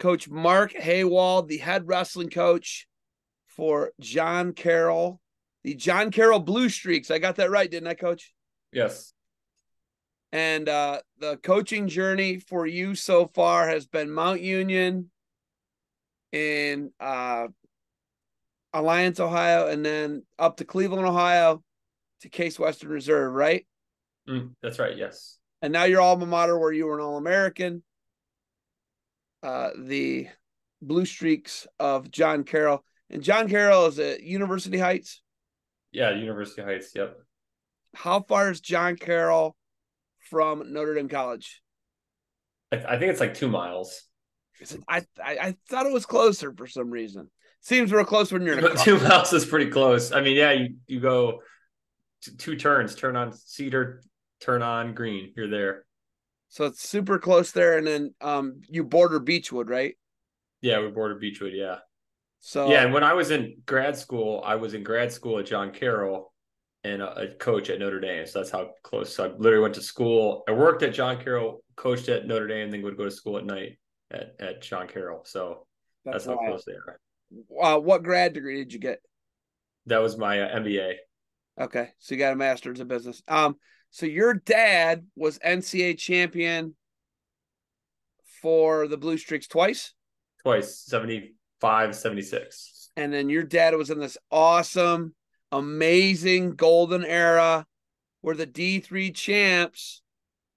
Coach Mark Hawald, the head wrestling coach for John Carroll, the John Carroll Blue Streaks. I got that right, didn't I, Coach? Yes. And uh, the coaching journey for you so far has been Mount Union in uh, Alliance, Ohio, and then up to Cleveland, Ohio to Case Western Reserve, right? Mm, that's right. Yes. And now your alma mater, where you were an All American, uh, the Blue Streaks of John Carroll. And John Carroll is at University Heights. Yeah, University Heights. Yep. How far is John Carroll from Notre Dame College? I, I think it's like two miles. I, I, I thought it was closer for some reason. Seems real close when you're in a two miles is pretty close. I mean, yeah, you you go t- two turns, turn on Cedar, turn on Green. You're there. So it's super close there, and then um you border Beechwood, right? Yeah, we border Beechwood. Yeah. So yeah, and when I was in grad school, I was in grad school at John Carroll and a, a coach at Notre Dame. So that's how close. So I literally went to school. I worked at John Carroll, coached at Notre Dame, and then would go to school at night at, at John Carroll. So that's, that's how close they are. Uh, what grad degree did you get? That was my uh, MBA. Okay, so you got a master's in business. Um, so your dad was NCAA champion for the Blue Streaks twice. Twice, 75, 76. And then your dad was in this awesome, amazing golden era where the D3 champs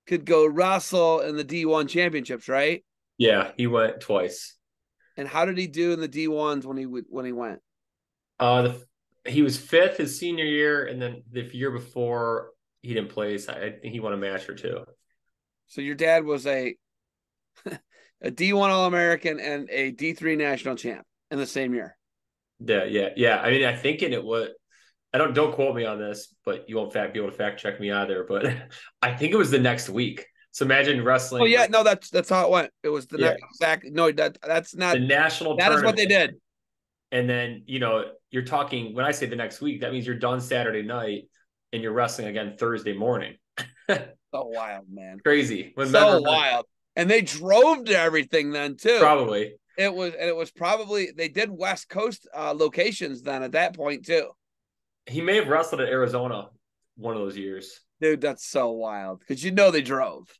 could go wrestle in the D1 championships, right? Yeah, he went twice. And how did he do in the D ones when he when he went? Uh, the, he was fifth his senior year, and then the year before he didn't place. I think he won a match or two. So your dad was a a D one All American and a D three national champ in the same year. Yeah, yeah, yeah. I mean, I think in it was. I don't don't quote me on this, but you won't fact be able to fact check me either. But I think it was the next week. So imagine wrestling. Oh yeah, no, that's that's how it went. It was the yeah. next exact. No, that that's not the national. That is what they did. And then you know you're talking when I say the next week, that means you're done Saturday night and you're wrestling again Thursday morning. so wild, man. Crazy. When so wild. And they drove to everything then too. Probably. It was and it was probably they did West Coast uh, locations then at that point too. He may have wrestled at Arizona one of those years. Dude, that's so wild because you know they drove.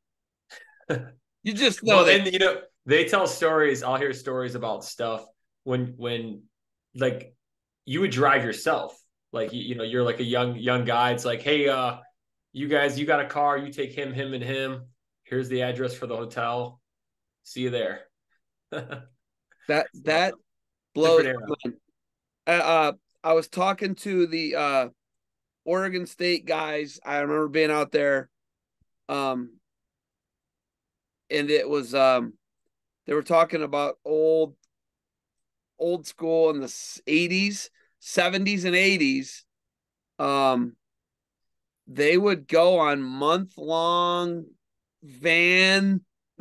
you just know well, and you know they tell stories. I'll hear stories about stuff when when like you would drive yourself. Like you, you know, you're like a young young guy. It's like, hey, uh, you guys, you got a car. You take him, him, and him. Here's the address for the hotel. See you there. that that blows. Uh, uh, I was talking to the uh, Oregon State guys. I remember being out there. Um, and it was um they were talking about old old school in the 80s 70s and 80s um they would go on month long van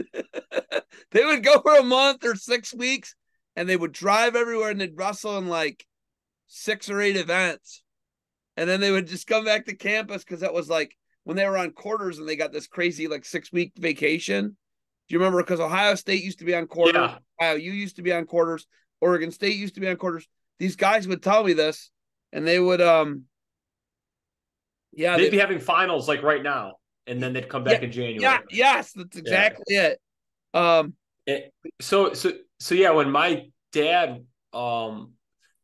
they would go for a month or six weeks and they would drive everywhere and they'd wrestle in like six or eight events and then they would just come back to campus because that was like when they were on quarters and they got this crazy like six week vacation do you remember? Because Ohio State used to be on quarters. Yeah. Ohio U used to be on quarters. Oregon State used to be on quarters. These guys would tell me this, and they would, um, yeah, they'd, be having finals like right now, and then they'd come back yeah, in January. Yeah, yes, that's exactly yeah. it. Um, it, so so so yeah, when my dad, um,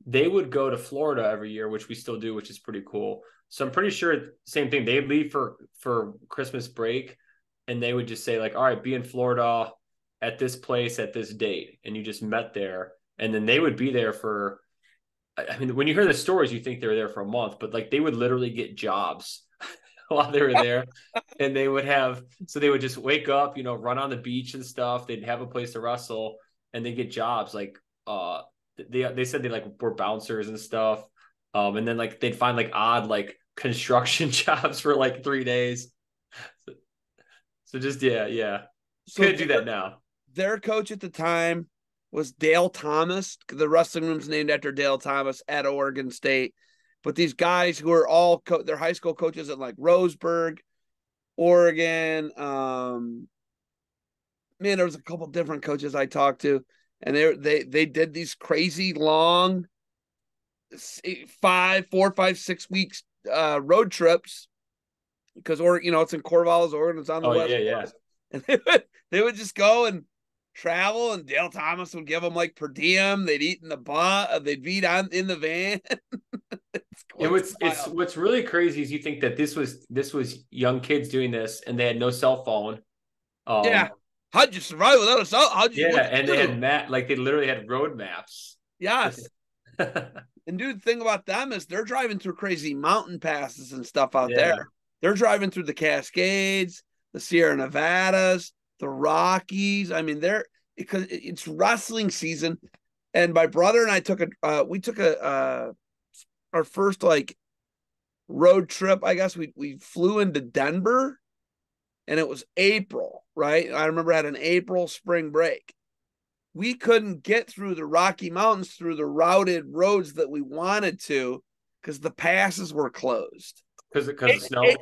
they would go to Florida every year, which we still do, which is pretty cool. So I'm pretty sure same thing. They'd leave for for Christmas break and they would just say like all right be in florida at this place at this date and you just met there and then they would be there for i mean when you hear the stories you think they were there for a month but like they would literally get jobs while they were there. And they would have so they would just wake up you know run on the beach and stuff. They'd have a place to wrestle and they get jobs. Like uh they they said they like were bouncers and stuff. Um and then like they'd find like odd like construction jobs for like three days. So just yeah, yeah. So Could do that now. Their coach at the time was Dale Thomas. The wrestling room's named after Dale Thomas at Oregon State. But these guys who are all co- their high school coaches at like Roseburg, Oregon. Um, man, there was a couple different coaches I talked to. and they they they did these crazy long five, four, five, six weeks uh, road trips because or you know it's in Corvallis, Oregon. It's on the oh, west. Yeah, yeah. And they would, they would just go and travel, and Dale Thomas would give them like per diem. They'd eat in the bar. They'd eat on in the van. it was it's what's really crazy is you think that this was this was young kids doing this and they had no cell phone. Um, yeah. How'd you survive without a cell? How'd you? Yeah, and they had map like they literally had road maps. Yes. and dude, the thing about them is they're driving through crazy mountain passes and stuff out yeah. there. They're driving through the Cascades, the Sierra Nevadas, the Rockies. I mean, they're because it's wrestling season. And my brother and I took a uh, we took a uh, our first like road trip. I guess we we flew into Denver, and it was April, right? I remember I had an April spring break. We couldn't get through the Rocky Mountains through the routed roads that we wanted to because the passes were closed. Because because of snow.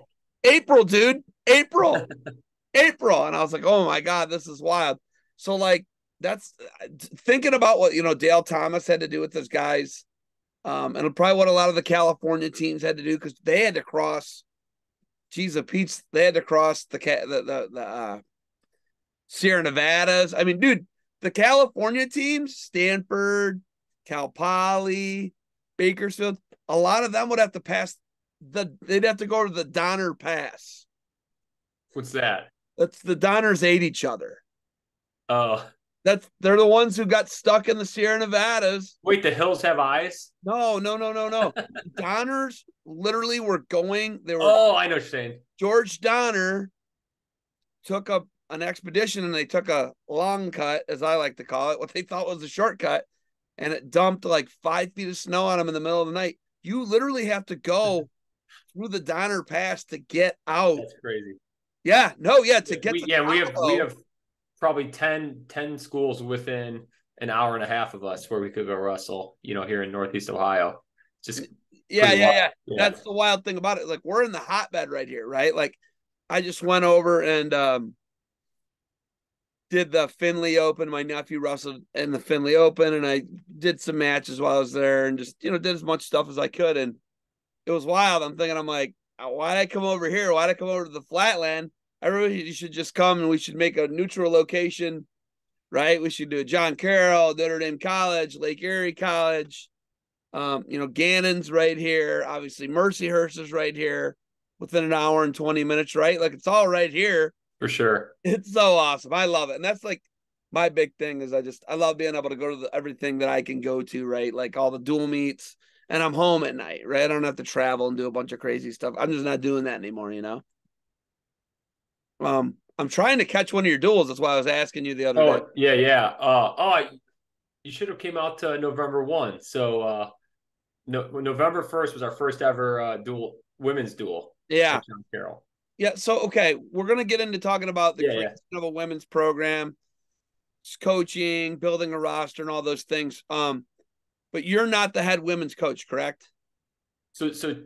April, dude. April. April. And I was like, oh my God, this is wild. So, like, that's thinking about what, you know, Dale Thomas had to do with those guys. Um, and probably what a lot of the California teams had to do because they had to cross, geez, Pete's, they had to cross the, the, the, the uh, Sierra Nevadas. I mean, dude, the California teams, Stanford, Cal Poly, Bakersfield, a lot of them would have to pass the, they'd have to go to the Donner Pass. What's that? That's the Donners ate each other. Oh. That's they're the ones who got stuck in the Sierra Nevadas. Wait, the hills have eyes? No, no, no, no, no. Donners literally were going. They were. Oh, I know Shane. George Donner took a an expedition and they took a long cut, as I like to call it, what they thought was a shortcut, and it dumped like five feet of snow on them in the middle of the night. You literally have to go through the Donner Pass to get out. That's crazy. Yeah, no, yeah, to get we, to yeah, we have we have probably 10, 10 schools within an hour and a half of us where we could go wrestle, you know, here in Northeast Ohio. Just yeah, yeah, yeah, yeah. That's the wild thing about it. Like we're in the hotbed right here, right? Like I just went over and um did the Findlay Open. My nephew wrestled in the Findlay Open, and I did some matches while I was there, and just you know did as much stuff as I could. And it was wild. I'm thinking, I'm like, why'd I come over here? Why'd I come over to the flatland? Everybody you should just come and we should make a neutral location, right? We should do a John Carroll, Notre Dame College, Lake Erie College. Um, you know, Gannon's right here. Obviously, Mercyhurst is right here within an hour and 20 minutes, right? Like it's all right here. For sure. It's so awesome. I love it. And that's like my big thing is I just I love being able to go to the, everything that I can go to, right? Like all the dual meets, and I'm home at night, right? I don't have to travel and do a bunch of crazy stuff. I'm just not doing that anymore, you know. Um, I'm trying to catch one of your duels. That's why I was asking you the other oh, day. Yeah, yeah. Uh, oh, you should have came out to November one. So uh, no, November first was our first ever uh, dual women's duel. Yeah, Carroll. Yeah. So okay, we're gonna get into talking about the yeah, creation yeah. of a women's program, coaching, building a roster, and all those things. Um, but you're not the head women's coach, correct? So, so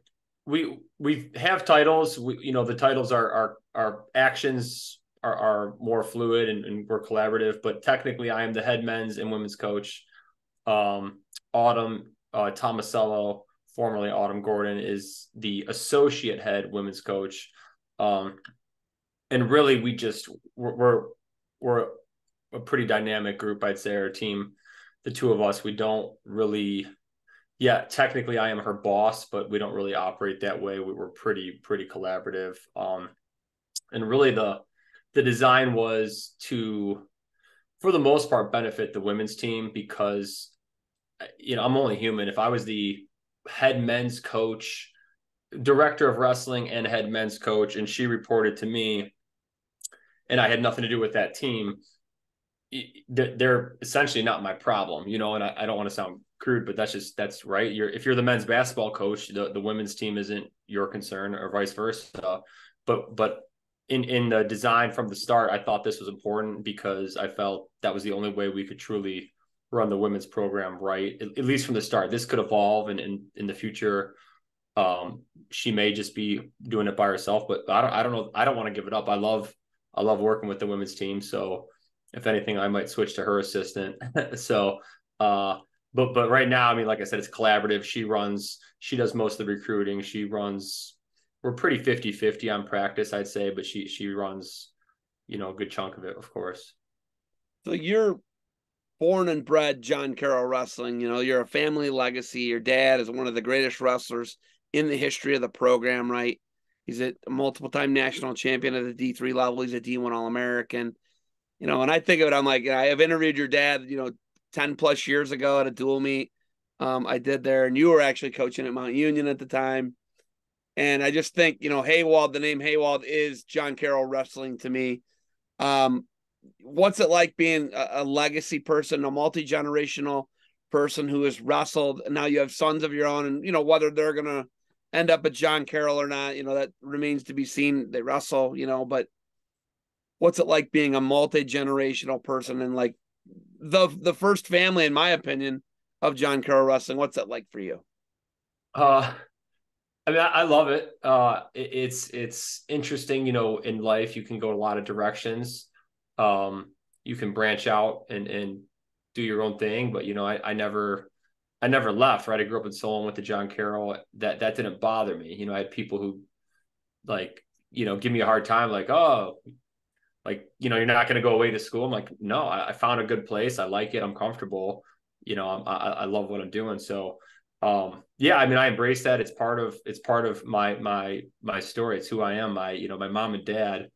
we we have titles. We, you know, the titles are our actions are, are more fluid and, and we're collaborative. But technically, I am the head men's and women's coach. Um, Autumn uh, Tomasello, formerly Autumn Gordon, is the associate head women's coach. Um, and really, we just we're, we're we're a pretty dynamic group. I'd say our team the two of us, we don't really, yeah, technically I am her boss, but we don't really operate that way. We were pretty, pretty collaborative. Um, and really the, the design was to, for the most part, benefit the women's team because, you know, I'm only human. If I was the head men's coach, director of wrestling and head men's coach, and she reported to me, and I had nothing to do with that team, they're essentially not my problem, you know, and I, I don't want to sound crude, but that's just, that's right. You're, if you're the men's basketball coach, the, the women's team isn't your concern or vice versa. But, but in, in the design from the start, I thought this was important because I felt that was the only way we could truly run the women's program right, at, at least from the start. This could evolve and in, in the future, um, she may just be doing it by herself, but I don't, I don't know. I don't want to give it up. I love, I love working with the women's team. So, if anything, I might switch to her assistant. so, uh, but but right now, I mean, like I said, it's collaborative. She runs, she does most of the recruiting. She runs. We're pretty 50-50 on practice, I'd say, but she she runs, you know, a good chunk of it, of course. So you're born and bred John Carroll wrestling. You know, you're a family legacy. Your dad is one of the greatest wrestlers in the history of the program, right? He's a multiple time national champion at the D3 level. He's a D1 All American. You know, and I think of it, I'm like, I have interviewed your dad, you know, 10 plus years ago at a dual meet. Um, I did there, and you were actually coaching at Mount Union at the time. And I just think, you know, Hawald, the name Hawald is John Carroll wrestling to me. Um, what's it like being a, a legacy person, a multi generational person who has wrestled? And now you have sons of your own, and you know whether they're gonna end up at John Carroll or not, you know that remains to be seen. They wrestle, you know, but what's it like being a multi generational person and like the the first family, in my opinion, of John Carroll wrestling? What's that like for you? Uh I mean, I love it. Uh, it, it's it's interesting, you know. In life, you can go a lot of directions um, you can branch out and and do your own thing. But you know, I, I never I never left. Right, I grew up in Solon with the John Carroll. That that didn't bother me. You know, I had people who like you know give me a hard time, like oh, like you know you're not going to go away to school. I'm like no, I, I, found a good place. I like it. I'm comfortable. You know, I'm, I I love what I'm doing. So um yeah i mean i embrace that it's part of it's part of my my my story it's who i am my you know my mom and dad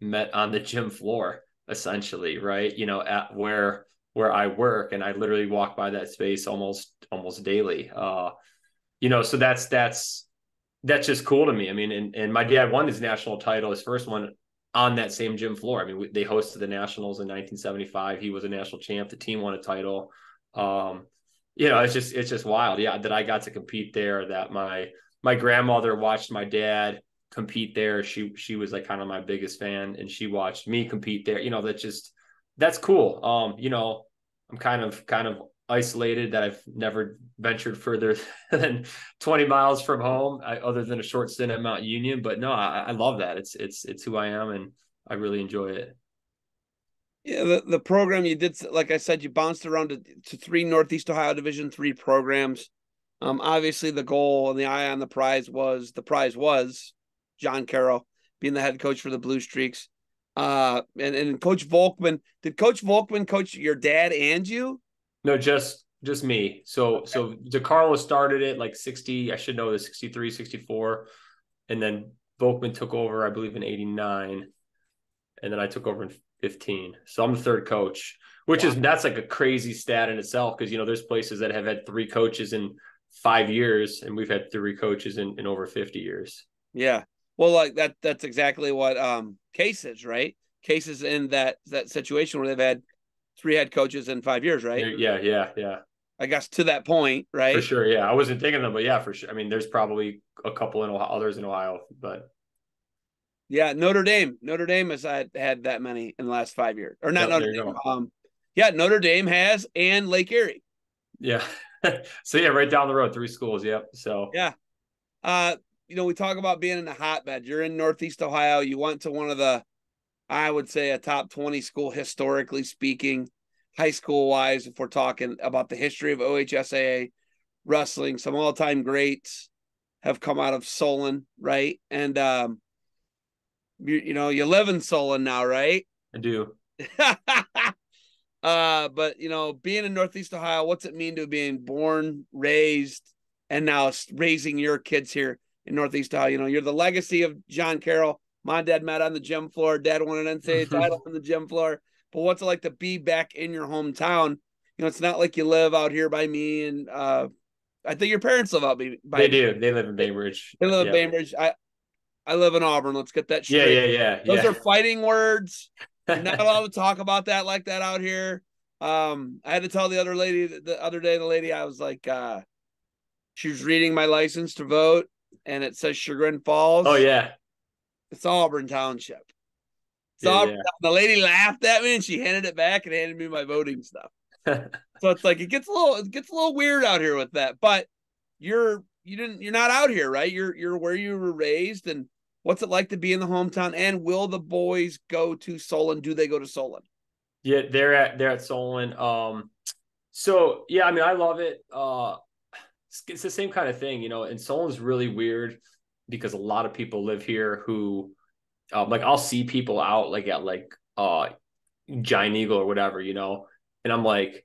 met on the gym floor essentially, right? You know, at where where I work and I literally walk by that space almost almost daily. Uh, you know, so that's that's that's just cool to me. I mean, and and my dad won his national title, his first one on that same gym floor. I mean, we, they hosted the nationals in 1975. He was a national champ. The team won a title. Um, you know, it's just it's just wild. Yeah, that I got to compete there. That my my grandmother watched my dad compete there. She she was like kind of my biggest fan, and she watched me compete there. You know, that's just that's cool. Um, you know, I'm kind of kind of isolated that I've never ventured further than 20 miles from home, I, other than a short stint at Mount Union. But no, I, I love that. It's it's it's who I am, and I really enjoy it. Yeah, the, the program you did, like I said, you bounced around to, to three Northeast Ohio Division three programs. Um, obviously, the goal and the eye on the prize was the prize was John Carroll being the head coach for the Blue Streaks. Uh, and, and Coach Volkman, did Coach Volkman coach your dad and you? No, just just me. So okay. so DeCarlo started it like 60, I should know the 63, 64. And then Volkman took over, I believe, in 89. And then I took over in 15. So I'm the third coach, which wow. is that's like a crazy stat in itself because you know there's places that have had three coaches in five years, and we've had three coaches in, in over 50 years. Yeah. Well, like that that's exactly what um Case is, right? Cases in that that situation where they've had three head coaches in five years, right? Yeah, yeah, yeah. I guess to that point, right? For sure, yeah. I wasn't thinking them, but yeah, for sure. I mean, there's probably a couple in Ohio, others in Ohio, but yeah, Notre Dame. Notre Dame has had, had that many in the last five years, or not Notre Dame. Um, yeah, Notre Dame has, and Lake Erie. Yeah. so yeah, right down the road, three schools. Yep. So yeah. Uh, you know, we talk about being in a hotbed. You're in Northeast Ohio. You went to one of the, I would say, a top 20 school, historically speaking, high school wise, if we're talking about the history of OHSAA wrestling. Some all time greats have come out of Solon, right? And, um, you, you know, you live in Solon now, right? I do. uh, but, you know, being in Northeast Ohio, what's it mean to being born, raised, and now raising your kids here? in Northeast Ohio. You know, you're the legacy of John Carroll. My dad met on the gym floor. Dad won an NCAA title on the gym floor. But what's it like to be back in your hometown? You know, it's not like you live out here by me and uh I think your parents live out by They do. They live in Bainbridge. They live in Bainbridge. I I live in Auburn. Let's get that straight. Yeah, yeah, yeah. Those yeah. are fighting words. You're not allowed to talk about that like that out here. Um, I had to tell the other lady the other day, the lady I was like, uh, she was reading my license to vote, and it says Chagrin Falls. Oh yeah, it's Auburn Township. It's yeah, Auburn. Yeah. The lady laughed at me and she handed it back and handed me my voting stuff. so it's like it gets a little it gets a little weird out here with that. But you're you didn't you're not out here, right? You're you're where you were raised and what's it like to be in the hometown? And will the boys go to Solon? Do they go to Solon? Yeah, they're at they're at Solon. Um, so yeah, I mean, I love it. Uh, it's, it's the same kind of thing, you know. And Solon's really weird because a lot of people live here who, um, like, I'll see people out like at like uh, Giant Eagle or whatever, you know, and I'm like,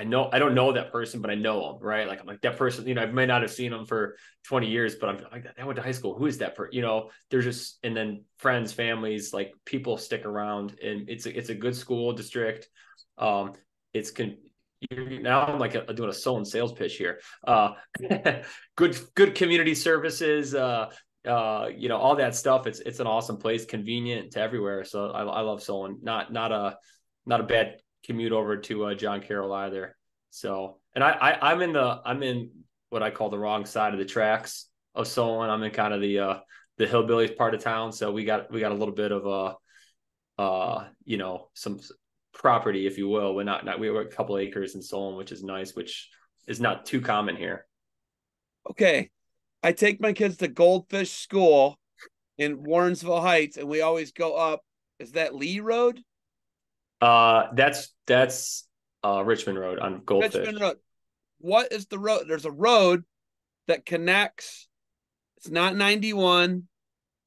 I know I don't know that person, but I know them, right? Like I'm like that person, you know, I may not have seen them for 20 years, but I'm like, I went to high school. Who is that for? You know, there's just and then friends, families, like people stick around, and it's a, it's a good school district. Um, it's con- now I'm like a, doing a Solon sales pitch here. Uh, good good community services. Uh, uh, you know, all that stuff. It's it's an awesome place, convenient to everywhere. So I, I love Solon. Not not a not a bad commute over to uh, John Carroll either. So, and I, I I'm in the I'm in what I call the wrong side of the tracks of Solon. I'm in kind of the uh the hillbillies part of town. So we got we got a little bit of a uh you know some property, if you will. We're not not we have a couple acres in Solon, which is nice, which is not too common here. Okay. I take my kids to Goldfish School in Warrensville Heights, and we always go up. Is that Lee Road? Uh, that's that's uh Richmond Road on Goldfish. Richmond Road. What is the road? There's a road that connects. It's not 91.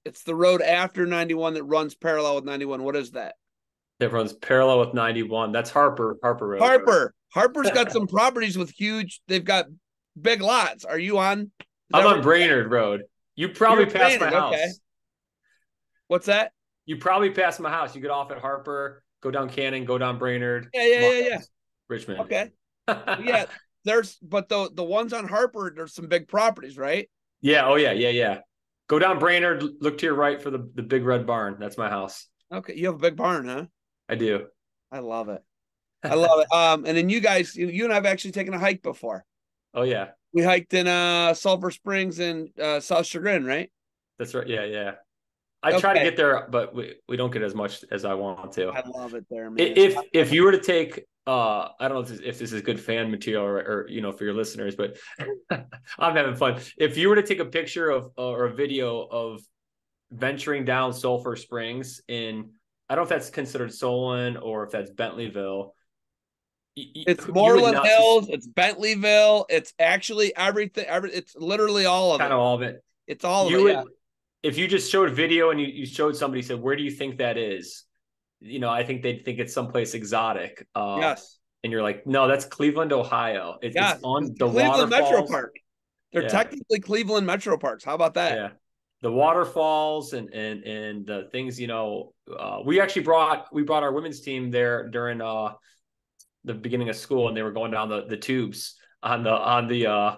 It's the road after 91 that runs parallel with 91. What is that? It runs parallel with 91. That's Harper. Harper Road. Harper. Harper's got some properties with huge. They've got big lots. Are you on? I'm on Brainerd Road. You probably passed my house. Okay. What's that? You probably passed my house. You get off at Harper go down Cannon, go down Brainerd. Yeah, yeah, yeah, yeah. Richmond. Okay. yeah, there's but the the ones on Harper, there's some big properties, right? Yeah. Oh yeah, yeah, yeah. Go down Brainerd, look to your right for the the big red barn. That's my house. Okay, you have a big barn, huh? I do. I love it. I love it. Um, and then you guys, you and I've actually taken a hike before. Oh yeah. We hiked in uh Sulphur Springs and uh South Chagrin, right? That's right. Yeah, yeah. I okay. try to get there, but we, we don't get as much as I want to. I love it there, man. If if you were to take, uh, I don't know if this, if this is good fan material or, or you know for your listeners, but I'm having fun. If you were to take a picture of uh, or a video of venturing down Sulphur Springs in, I don't know if that's considered Solon or if that's Bentleyville. It's Moreland Hills. It's Bentleyville. It's actually everything. Every it's literally all of kind it. of all of it. It's all you of it. Would, yeah if you just showed video and you, you showed somebody said where do you think that is you know i think they'd think it's someplace exotic uh, yes and you're like no that's cleveland ohio it's, yes. it's on the cleveland metro park they're yeah. technically cleveland metro parks how about that yeah the waterfalls and and and the things you know uh, we actually brought we brought our women's team there during uh the beginning of school and they were going down the the tubes on the on the uh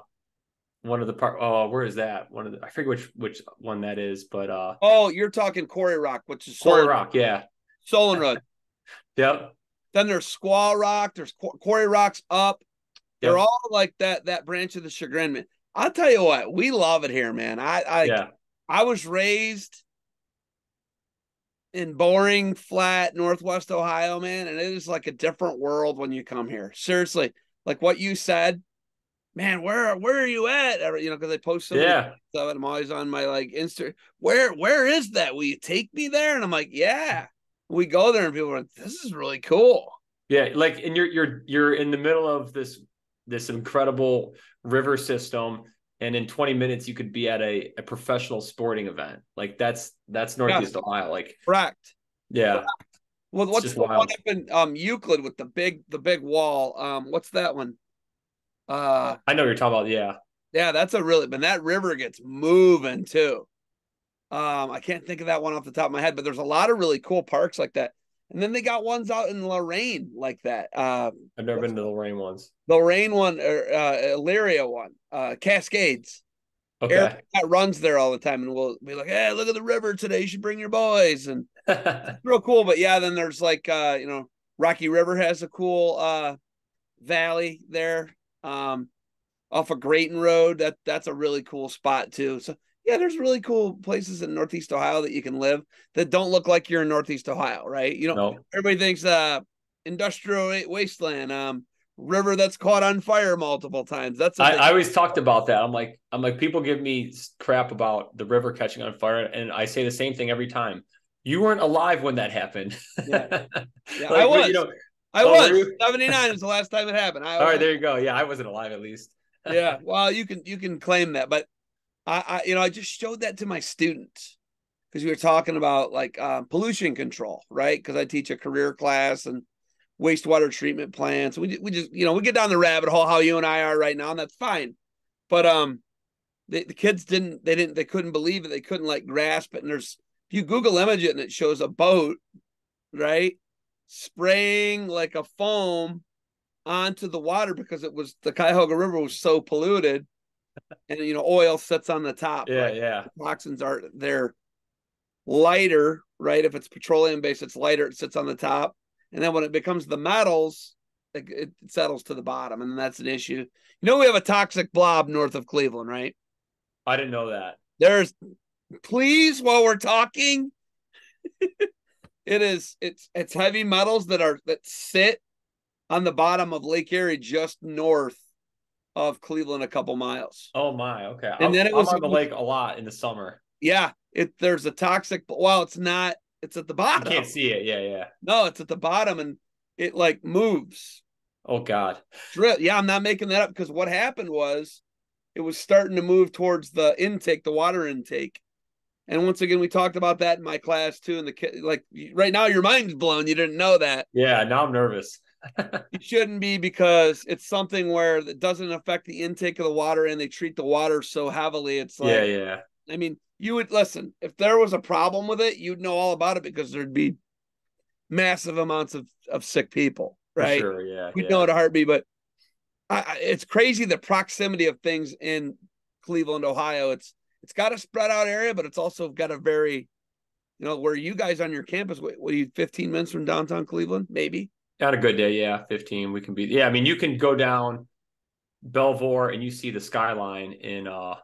one of the part. Oh, where is that? One of the I forget which which one that is, but uh. Oh, you're talking Quarry Rock, which is Quarry Rock, yeah. Solon Road. yep. Then there's Squaw Rock. There's Quarry Rocks up. They're all like that that branch of the Chagrin. Man, I'll tell you what, we love it here, man. I I yeah. I was raised in boring, flat Northwest Ohio, man, and it is like a different world when you come here. Seriously, like what you said man, where where are you at? You know, because I post so yeah. stuff and I'm always on my like Insta. Where where is that? Will you take me there? And I'm like, yeah. We go there and people are like, this is really cool. Yeah, like and you're you're you're in the middle of this this incredible river system. And in 20 minutes, you could be at a, a professional sporting event. Like that's that's Northeast Ohio. Like correct. Yeah. Correct. Well, what's the wild. one up in um, Euclid with the big the big wall? Um, what's that one? Uh, I know you're talking about. Yeah, yeah, that's a really. But that river gets moving too. Um, I can't think of that one off the top of my head, but there's a lot of really cool parks like that. And then they got ones out in Lorain like that. Um, I've never been to the Lorain ones. The Lorain one or uh, Elyria one, uh, Cascades. Okay. Eric runs there all the time, and we'll be like, "Hey, look at the river today. You should bring your boys." And real cool. But yeah, then there's like, uh, you know, Rocky River has a cool uh, valley there um, off of Grayton Road. That that's a really cool spot too. So yeah, there's really cool places in Northeast Ohio that you can live that don't look like you're in Northeast Ohio, right? You know, no. everybody thinks uh industrial wasteland, um, river that's caught on fire multiple times. That's I, I, always talked about that. I'm like, I'm like, people give me crap about the river catching on fire, and I say the same thing every time. You weren't alive when that happened. Yeah, yeah like, I was. You know, I oh, was. 79 is the last time it happened. I, All right, there you go. Yeah, I wasn't alive at least. yeah. Well, you can you can claim that, but I, I you know, I just showed that to my students because we were talking about like uh, pollution control, right? Because I teach a career class and wastewater treatment plants. We we just you know we get down the rabbit hole how you and I are right now, and that's fine. But um, the, the kids didn't they didn't they couldn't believe it. They couldn't like grasp it. And there's if you Google image it and it shows a boat, right, spraying like a foam onto the water because it was the Cuyahoga River was so polluted, and you know oil sits on the top. Yeah, right? yeah. The toxins are they're lighter, right? If it's petroleum based, it's lighter. It sits on the top and then when it becomes the metals, it, it settles to the bottom, and that's an issue. You know, we have a toxic blob north of Cleveland, right? I didn't know that. There's, please, while we're talking, it is it's it's heavy metals that are that sit on the bottom of Lake Erie, just north of Cleveland, a couple miles. Oh my, okay. And I'm, then it was I'm on the lake a lot in the summer. Yeah, it there's a toxic. Well, it's not it's at the bottom. You can't see it. Yeah, yeah. No, it's at the bottom and it like moves. Oh God. Yeah, I'm not making that up because what happened was it was starting to move towards the intake, the water intake. And once again, we talked about that in my class too. And the like right now, your mind's blown. You didn't know that. Yeah, now I'm nervous. You shouldn't be because it's something where it doesn't affect the intake of the water, and they treat the water so heavily. It's like, yeah, yeah. I mean, you would listen if there was a problem with it, you'd know all about it because there'd be massive amounts of, of sick people, right? Sure, yeah. We'd yeah. know at a heartbeat, but I, it's crazy the proximity of things in Cleveland, Ohio. It's it's got a spread out area, but it's also got a very, you know, where you guys on your campus, what, what are you, 15 minutes from downtown Cleveland, maybe? On a good day, yeah, 15. We can be, yeah. I mean, you can go down Belvoir and you see the skyline in, uh,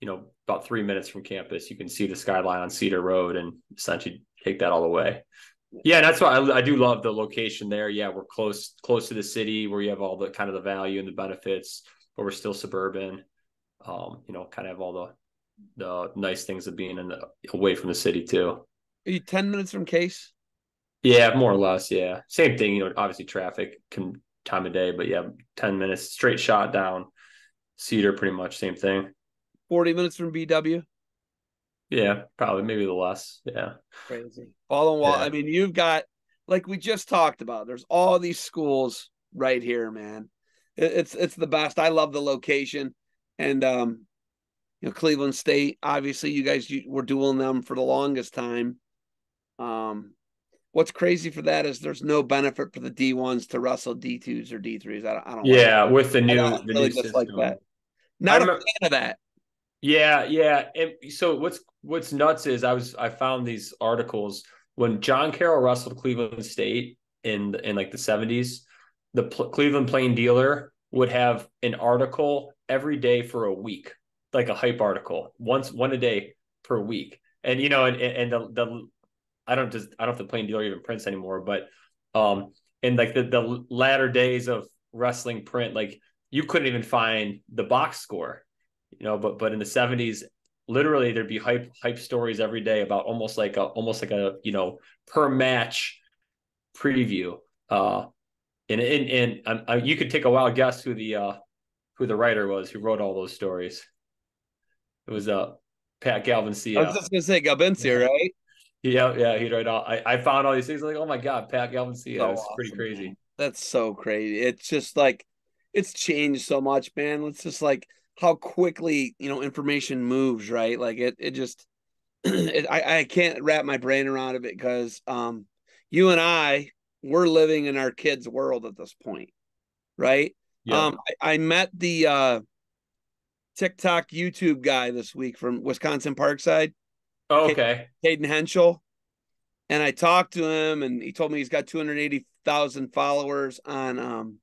you know, about three minutes from campus. You can see the skyline on Cedar Road and essentially take that all the way. Yeah, that's why I, I, do love the location there. Yeah, we're close close to the city where you have all the kind of the value and the benefits, but we're still suburban. Um, you know, kind of have all the the nice things of being in the, away from the city too. Are you ten minutes from Case? Yeah, more or less. Yeah, same thing. You know, obviously traffic can time of day, but yeah, ten minutes straight shot down. Cedar, pretty much same thing. 40 minutes from BW? Yeah, probably maybe the less. Yeah. Crazy. All in wall. Yeah. I mean, you've got like we just talked about, there's all these schools right here, man. it's it's the best. I love the location. And um, you know, Cleveland State, obviously you guys were dueling them for the longest time. Um, what's crazy for that is there's no benefit for the D1s to wrestle D2s or D3s. I don't, I don't yeah, like with the new, the really new like that. Not I'm a fan of that. Yeah, yeah. And so what's what's nuts is I was I found these articles when John Carroll wrestled Cleveland State in in like the 70s, the P- Cleveland Plain Dealer would have an article every day for a week, like a hype article, once one a day per week. And you know, and and the the I don't just I don't know if the Plain Dealer even prints anymore, but um in like the the latter days of wrestling print, like you couldn't even find the box score you know, but but in the 70s, literally there'd be hype hype stories every day about almost like a almost like a you know per match preview. Uh, and and and um, uh, you could take a wild guess who the uh who the writer was who wrote all those stories. It was uh Pat Galvin. I was just gonna say Galvencia, right? Yeah, yeah, he'd write all. I, I found all these things like, oh my god, Pat Galvin. So That's awesome, pretty crazy. Man. That's so crazy. It's just like it's changed so much, man. It's just like how quickly you know information moves right like it it just it, I, I can't wrap my brain around it because um you and i we're living in our kids world at this point right yeah. um I, I met the uh tiktok youtube guy this week from wisconsin parkside oh, okay Caden henschel and i talked to him and he told me he's got 280000 followers on um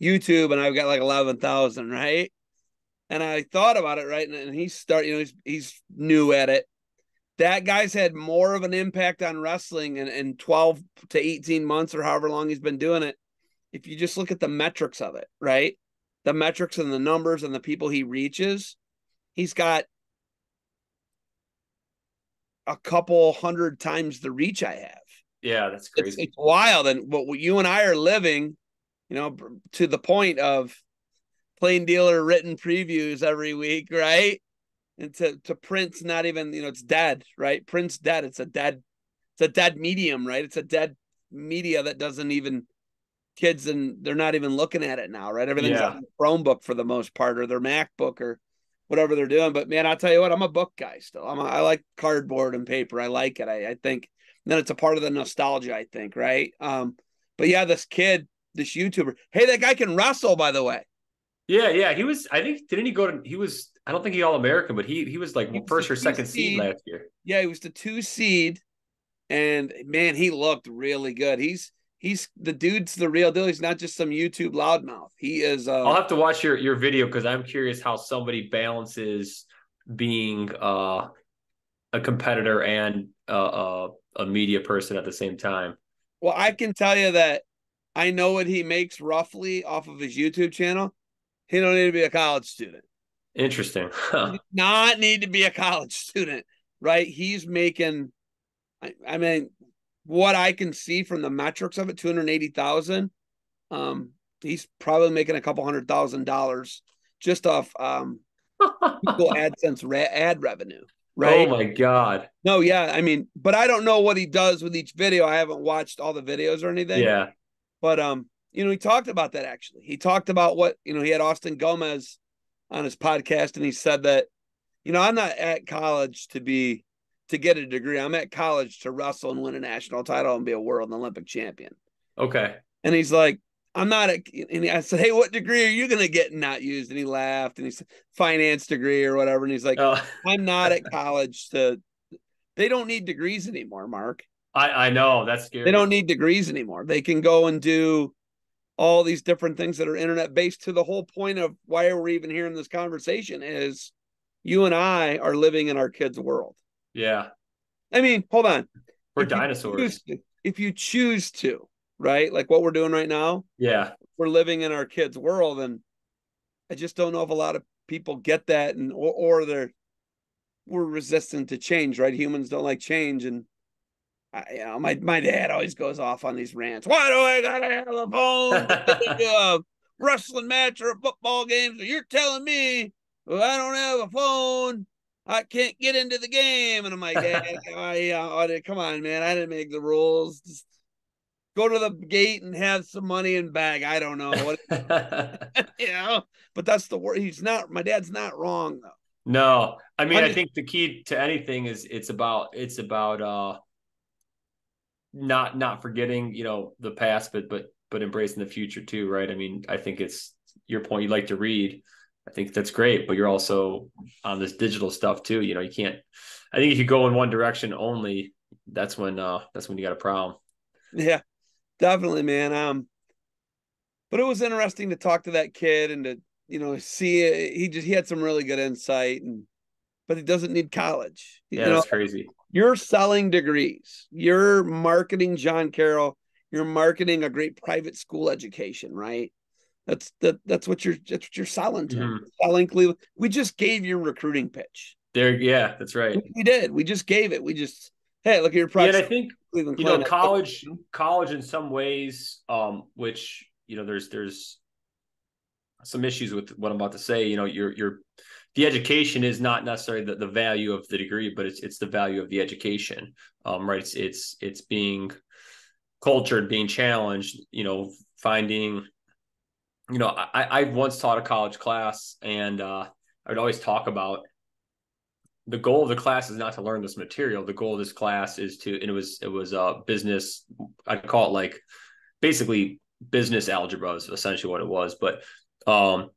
youtube and i've got like 11000 right and I thought about it, right? And, and he's start, you know, he's he's new at it. That guy's had more of an impact on wrestling in, in 12 to 18 months or however long he's been doing it. If you just look at the metrics of it, right? The metrics and the numbers and the people he reaches, he's got a couple hundred times the reach I have. Yeah, that's crazy. It's, it's wild, and what you and I are living, you know, to the point of plain dealer written previews every week, right? And to to Prince, not even you know, it's dead, right? Prince dead. It's a dead, it's a dead medium, right? It's a dead media that doesn't even kids and they're not even looking at it now, right? Everything's yeah. on Chromebook for the most part, or their MacBook, or whatever they're doing. But man, I'll tell you what, I'm a book guy still. I'm a, I like cardboard and paper. I like it. I, I think then it's a part of the nostalgia. I think, right? Um, but yeah, this kid, this YouTuber, hey, that guy can wrestle, by the way. Yeah, yeah, he was. I think didn't he go to? He was. I don't think he all American, but he he was like he was first or second seed, seed last year. Yeah, he was the two seed, and man, he looked really good. He's he's the dude's the real deal. He's not just some YouTube loudmouth. He is. Uh, I'll have to watch your your video because I'm curious how somebody balances being uh, a competitor and uh, a media person at the same time. Well, I can tell you that I know what he makes roughly off of his YouTube channel. He don't need to be a college student. Interesting. not need to be a college student, right? He's making. I, I mean, what I can see from the metrics of it, 280,000. Um, he's probably making a couple hundred thousand dollars just off um Google AdSense ra- ad revenue. Right. Oh my god. No, yeah. I mean, but I don't know what he does with each video. I haven't watched all the videos or anything. Yeah. But um, you know, he talked about that actually. He talked about what, you know, he had Austin Gomez on his podcast and he said that, you know, I'm not at college to be to get a degree. I'm at college to wrestle and win a national title and be a world and Olympic champion. Okay. And he's like, I'm not a, and I said, Hey, what degree are you going to get and not used? And he laughed and he said, finance degree or whatever. And he's like, oh. I'm not at college to, they don't need degrees anymore, Mark. I, I know that's scary. They don't need degrees anymore. They can go and do all these different things that are internet based to the whole point of why we're even here in this conversation is you and I are living in our kids' world. Yeah. I mean, hold on. We're if dinosaurs. You to, if you choose to, right? Like what we're doing right now. Yeah. We're living in our kids' world. And I just don't know if a lot of people get that and or, or they're we're resistant to change, right? Humans don't like change. And I, you know, my my dad always goes off on these rants. Why do I gotta have a phone? a wrestling match or a football game? So you're telling me well, I don't have a phone I can't get into the game. And I'm like, hey, I, uh, come on, man. I didn't make the rules. Just go to the gate and have some money and bag. I don't know what, you know, but that's the word. He's not, my dad's not wrong though. No, I mean, I, I think the key to anything is it's about, it's about, uh, not, not forgetting, you know, the past, but, but, but embracing the future too. Right. I mean, I think it's your point. You'd like to read I think that's great, but you're also on this digital stuff too. You know, you can't. I think if you go in one direction only, that's when uh that's when you got a problem. Yeah, definitely, man. Um, but it was interesting to talk to that kid and to you know see he just he had some really good insight and but he doesn't need college. Yeah, you that's know, crazy. You're selling degrees. You're marketing John Carroll. You're marketing a great private school education, right? That's that. That's what you're. That's what you're selling to. Mm-hmm. Selling Cleveland. We just gave your recruiting pitch. There, yeah, that's right. We, did. We just gave it. We just hey, look at your price. Yeah, I think Cleveland. You know, college, college in some ways, um, which you know, there's there's some issues with what I'm about to say. You know, your your the education is not necessarily the, the value of the degree, but it's it's the value of the education. Um, right. It's it's it's being cultured, being challenged. You know, finding you know, I, I once taught a college class and uh, I would always talk about the goal of the class is not to learn this material. The goal of this class is to, and it was, it was a uh, business. I'd call it like basically business algebra is essentially what it was. But, um,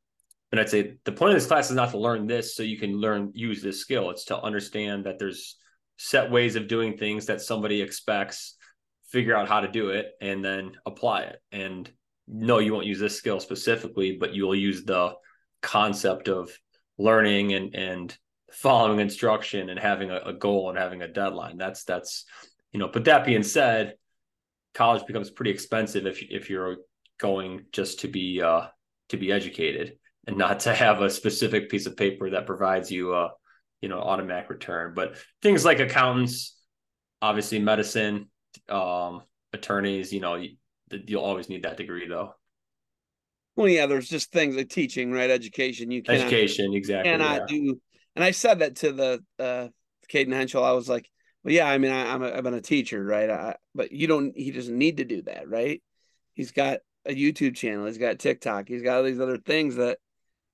and I'd say the point of this class is not to learn this so you can learn, use this skill. It's to understand that there's set ways of doing things that somebody expects, figure out how to do it, and then apply it. And no, you won't use this skill specifically, but you will use the concept of learning and and following instruction and having a, a, goal and having a deadline. That's that's you know. But that being said, college becomes pretty expensive if if you're going just to be uh to be educated and not to have a specific piece of paper that provides you a you know automatic return. But things like accountants, obviously medicine, um, attorneys. You know, you'll always need that degree though. Well, yeah, there's just things like teaching, right? Education. You cannot, education, exactly. Cannot yeah. do. And I said that to the uh, Caden Henschel. I was like, well, yeah, I mean, I, am a, I've been a teacher, right? I, but you don't. He doesn't need to do that, right? He's got a YouTube channel. He's got TikTok. He's got all these other things that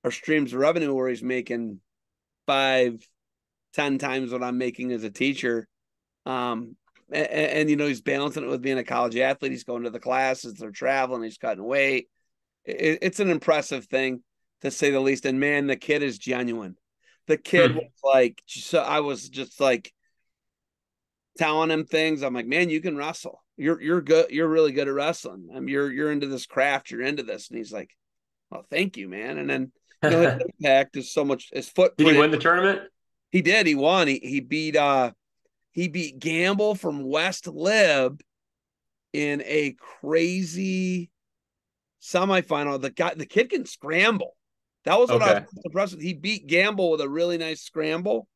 are streams of revenue where he's making five, ten times what I'm making as a teacher. Um, and, and, you know he's balancing it with being a college athlete. He's going to the classes. They're traveling. He's cutting weight. It, it's an impressive thing to say the least. And man, the kid is genuine. The kid hmm. was like, so I was just like telling him things. I'm like, man, you can wrestle. You're you're good. You're really good at wrestling. I mean, you're you're into this craft. You're into this. And he's like, well, thank you, man. And then you know, his impact is so much. His foot. Did he win the tournament? He did. He won. He he beat uh he beat Gamble from West Lib in a crazy semifinal. The guy, the kid can scramble. That was what okay. I was impressed with. He beat Gamble with a really nice scramble,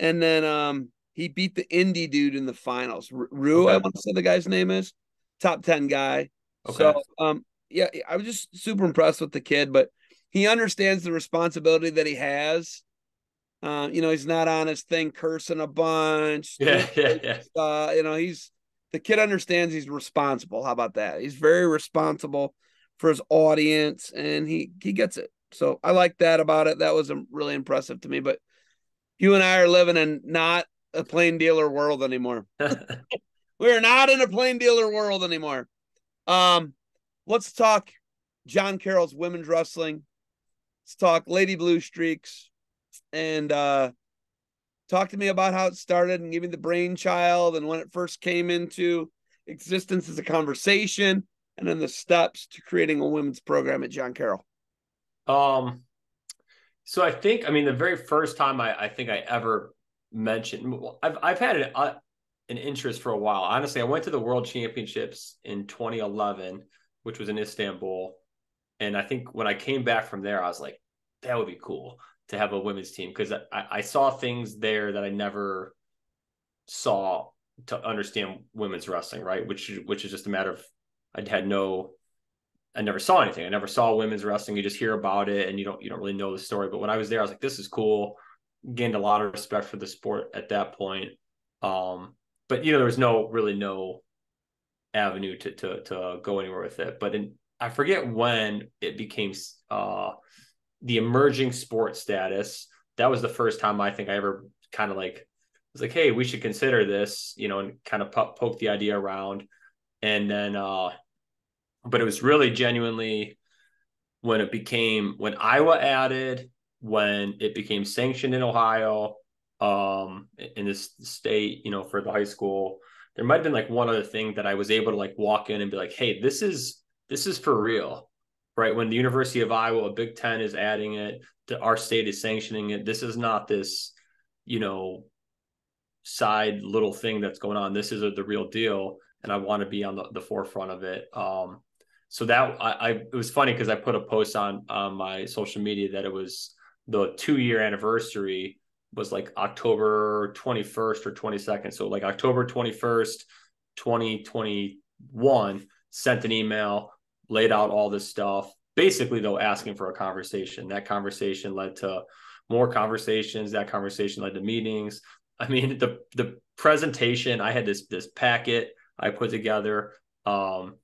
and then um he beat the indie dude in the finals. Rue, okay. I want to say the guy's name is top ten guy. Okay. So um yeah, I was just super impressed with the kid, but he understands the responsibility that he has. Uh, you know, he's not on his thing cursing a bunch. Yeah, yeah, yeah. Uh, you know, he's the kid understands he's responsible. How about that? He's very responsible for his audience, and he he gets it. So I like that about it. That was really impressive to me. But you and I are living in not a plain dealer world anymore. We're not in a plain dealer world anymore. Um, let's talk John Carroll's women's wrestling. Let's talk Lady Blue Streaks and uh talk to me about how it started and give me the brainchild and when it first came into existence as a conversation and then the steps to creating a women's program at John Carroll. Um, so I think, I mean, the very first time I, I think I ever mentioned, I've, I've had an, uh, an interest for a while. Honestly, I went to the world championships in 2011, which was in Istanbul. And I think when I came back from there, I was like, that would be cool to have a women's team because I, I saw things there that I never saw to understand women's wrestling, right? Which which is just a matter of I had no I never saw anything. I never saw women's wrestling. You just hear about it and you don't you don't really know the story. But when I was there, I was like, this is cool. Gained a lot of respect for the sport at that point. Um, but you know, there was no really no avenue to to to go anywhere with it. But in I forget when it became uh the emerging sport status. That was the first time I think I ever kind of like was like, hey, we should consider this, you know, and kind of po- poke the idea around. And then uh but it was really genuinely when it became when Iowa added, when it became sanctioned in Ohio, um, in this state, you know, for the high school. There might have been like one other thing that I was able to like walk in and be like, hey, this is this is for real. Right. When the University of Iowa, a Big Ten is adding it, to our state is sanctioning it. This is not this, you know, side little thing that's going on. This is a, the real deal. And I want to be on the, the forefront of it. Um, so that I, I it was funny because I put a post on on my social media that it was the two year anniversary was like October 21st or 22nd. So like October 21st, 2021, sent an email, laid out all this stuff, basically though asking for a conversation. That conversation led to more conversations. That conversation led to meetings. I mean, the the presentation, I had this this packet I put together. Um,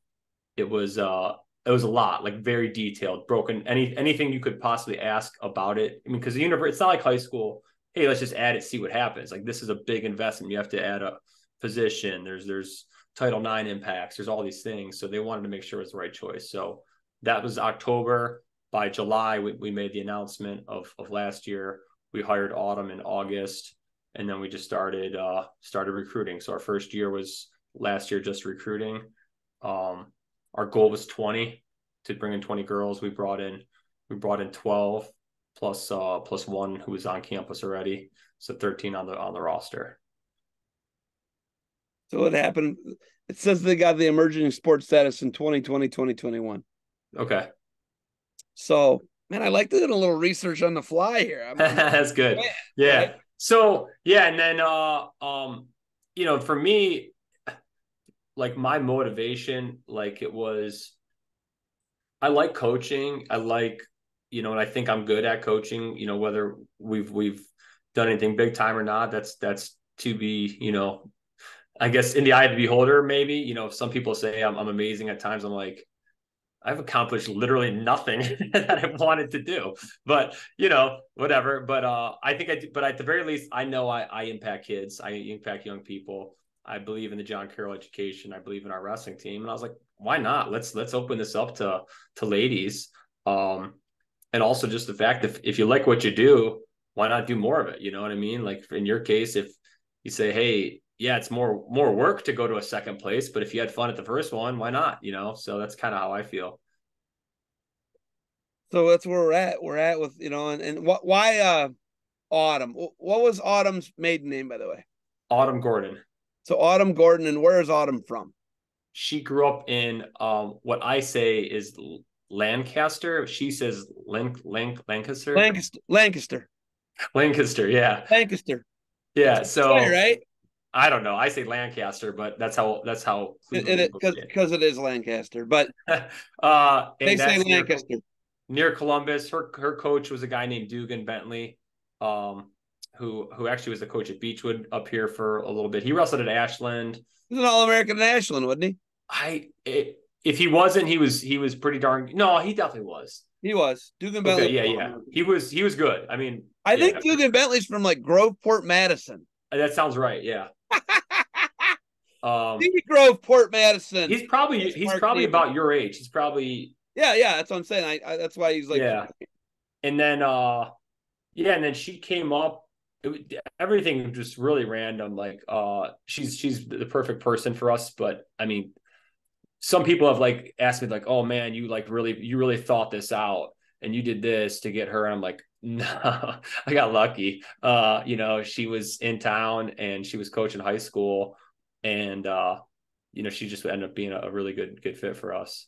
it was uh it was a lot, like very detailed, broken. Any anything you could possibly ask about it. I mean, because the universe, it's not like high school. Hey, let's just add it, see what happens. Like this is a big investment. You have to add a position. There's there's Title IX impacts. There's all these things. So they wanted to make sure it was the right choice. So that was October. By July, we, we made the announcement of of last year. We hired Autumn in August, and then we just started uh started recruiting. So our first year was last year just recruiting. Um, our goal was 20 to bring in 20 girls. We brought in we brought in 12 plus uh plus one who was on campus already. So 13 on the on the roster. So what happened? It says they got the emerging sports status in 2020, 2021. Okay. So man, I like doing a little research on the fly here. I mean, That's good. Man, yeah. Right? So yeah, and then uh um, you know, for me, like my motivation, like it was, I like coaching. I like, you know, and I think I'm good at coaching. You know, whether we've we've done anything big time or not, that's that's to be, you know, I guess in the eye of the beholder. Maybe you know, some people say I'm, I'm amazing at times. I'm like, I've accomplished literally nothing that I wanted to do, but you know, whatever. But uh, I think I, do, but at the very least, I know I, I impact kids. I impact young people. I believe in the John Carroll education. I believe in our wrestling team, and I was like, why not? Let's let's open this up to to ladies. Um, and also just the fact that if, if you like what you do, why not do more of it? You know what I mean? Like in your case, if you say, hey, yeah, it's more more work to go to a second place, but if you had fun at the first one, why not? You know, so that's kind of how I feel. So that's where we're at. We're at with you know, and, and what why uh Autumn? What was Autumn's maiden name, by the way? Autumn Gordon. So Autumn Gordon, and where is Autumn from? She grew up in um what I say is Lancaster. She says Lanc- Lanc- Lancaster. Lancaster. Lancaster. Lancaster. Yeah. Lancaster. Yeah. So right. I don't know. I say Lancaster, but that's how that's how it because because it is Lancaster. But uh, they say Lancaster near, near, Columbus. Her her coach was a guy named Dugan Bentley, um, who who actually was the coach at Beechwood up here for a little bit. He wrestled at Ashland. He was an All American at Ashland, wasn't he? I it, if he wasn't, he was he was pretty darn. No, he definitely was. He was Dugan Bentley. Okay, yeah, yeah. He was he was good. I mean, I yeah. think Dugan Bentley's from like Groveport, Madison. That sounds right. Yeah. um, Groveport, Madison. He's probably he's probably about your age. He's probably yeah, yeah. That's what I'm saying. I, I that's why he's like yeah. And then uh, yeah, and then she came up. It, everything just really random. Like uh, she's she's the perfect person for us. But I mean, some people have like asked me like, oh man, you like really you really thought this out and you did this to get her. And I'm like, no, I got lucky. Uh, you know, she was in town and she was coaching high school, and uh, you know, she just ended up being a, really good good fit for us.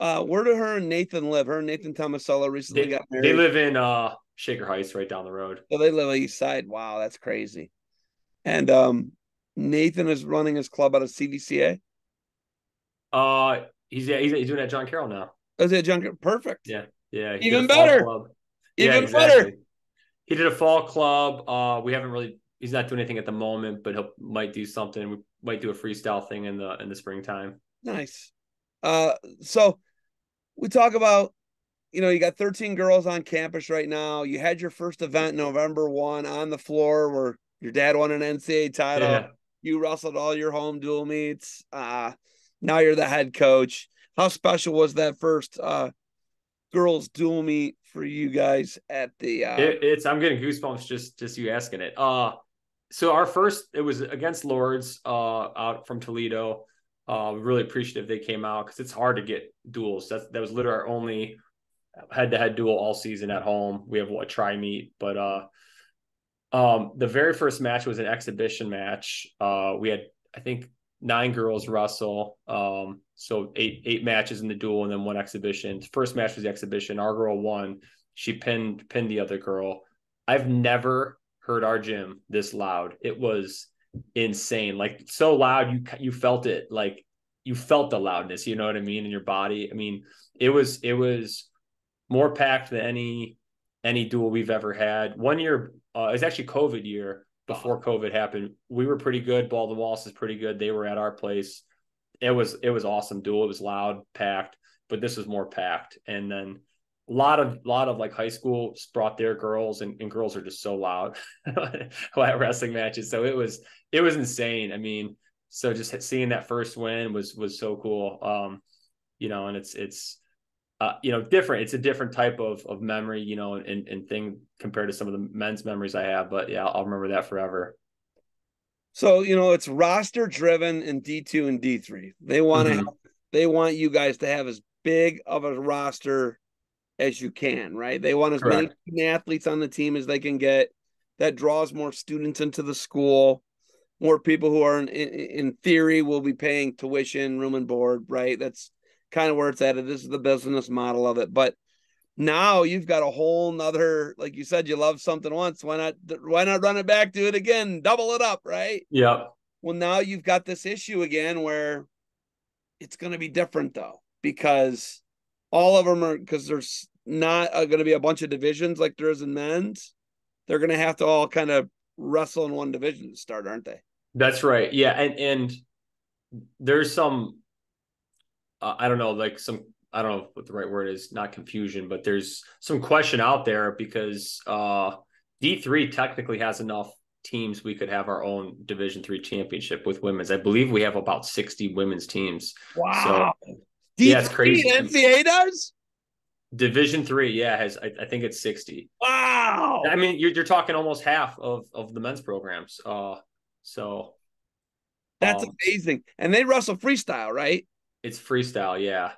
Uh, where do her and Nathan live? Her and Nathan Tomasello recently they, got married. They live in uh Shaker Heights, right down the road. So they live on the east side. Wow, that's crazy. And um, Nathan is running his club out of CVCA. Uh, he's yeah, he's, he's doing that John Carroll now. Is it John Carroll? Perfect. Yeah, yeah. Even better. Even yeah, exactly. better. He did a fall club. Uh, we haven't really. He's not doing anything at the moment, but he might do something. We might do a freestyle thing in the in the springtime. Nice. Uh, so we talk about, you know, you got 13 girls on campus right now. You had your first event November one on the floor where your dad won an NCAA title. Yeah. You wrestled all your home dual meets. Uh, now you're the head coach. How special was that first uh, girls duel meet for you guys at the? Uh... It, it's I'm getting goosebumps just just you asking it. Uh, so our first it was against Lourdes uh, out from Toledo. Uh, really appreciative they came out because it's hard to get duels. That's that was literally our only head to head duel all season at home. We have what try meet, but uh, um, the very first match was an exhibition match. Uh, we had I think nine girls wrestle. Um, so eight eight matches in the duel and then one exhibition. First match was the exhibition. Our girl won. She pinned pinned the other girl. I've never heard our gym this loud. It was insane. Like so loud you you felt it like you felt the loudness, you know what I mean, in your body. I mean, it was it was more packed than any any duel we've ever had. One year uh, it was actually COVID year before COVID happened. We were pretty good. Baldwin Wallace is pretty good. They were at our place. It was it was awesome duel. It was loud, packed, but this was more packed. And then a lot of a lot of like high school brought their girls and, and girls are just so loud at wrestling matches. So it was it was insane. I mean, so just seeing that first win was was so cool. Um, you know, and it's it's uh, you know, different. It's a different type of of memory, you know, and and thing compared to some of the men's memories I have. But yeah, I'll remember that forever. So you know, it's roster driven in D two and D three. They want to, mm-hmm. they want you guys to have as big of a roster as you can, right? They want as Correct. many athletes on the team as they can get. That draws more students into the school. More people who are in, in, in theory will be paying tuition, room and board, right? That's kind of where it's at. This is the business model of it. But now you've got a whole nother, like you said, you love something once. Why not why not run it back, do it again, double it up, right? Yep. Well, now you've got this issue again where it's going to be different though, because all of them are because there's not uh, going to be a bunch of divisions like there is in men's. They're going to have to all kind of wrestle in one division to start, aren't they? That's right. Yeah, and and there's some uh, I don't know, like some I don't know what the right word is, not confusion, but there's some question out there because uh D3 technically has enough teams we could have our own division 3 championship with women's. I believe we have about 60 women's teams. Wow. So, D3 yeah, it's crazy. NCAA does? Division three, yeah, has I, I, think it's sixty. Wow! I mean, you're you're talking almost half of of the men's programs. Uh, so that's um, amazing. And they wrestle freestyle, right? It's freestyle, yeah.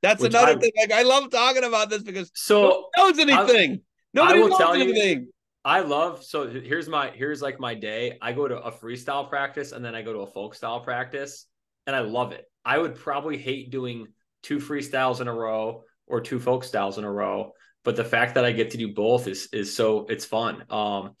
That's Which another I, thing. Like I love talking about this because so no knows anything. Nobody knows anything. You, I love so here's my here's like my day. I go to a freestyle practice and then I go to a folk style practice, and I love it. I would probably hate doing two freestyles in a row or two folk styles in a row. But the fact that I get to do both is is so it's fun. Um,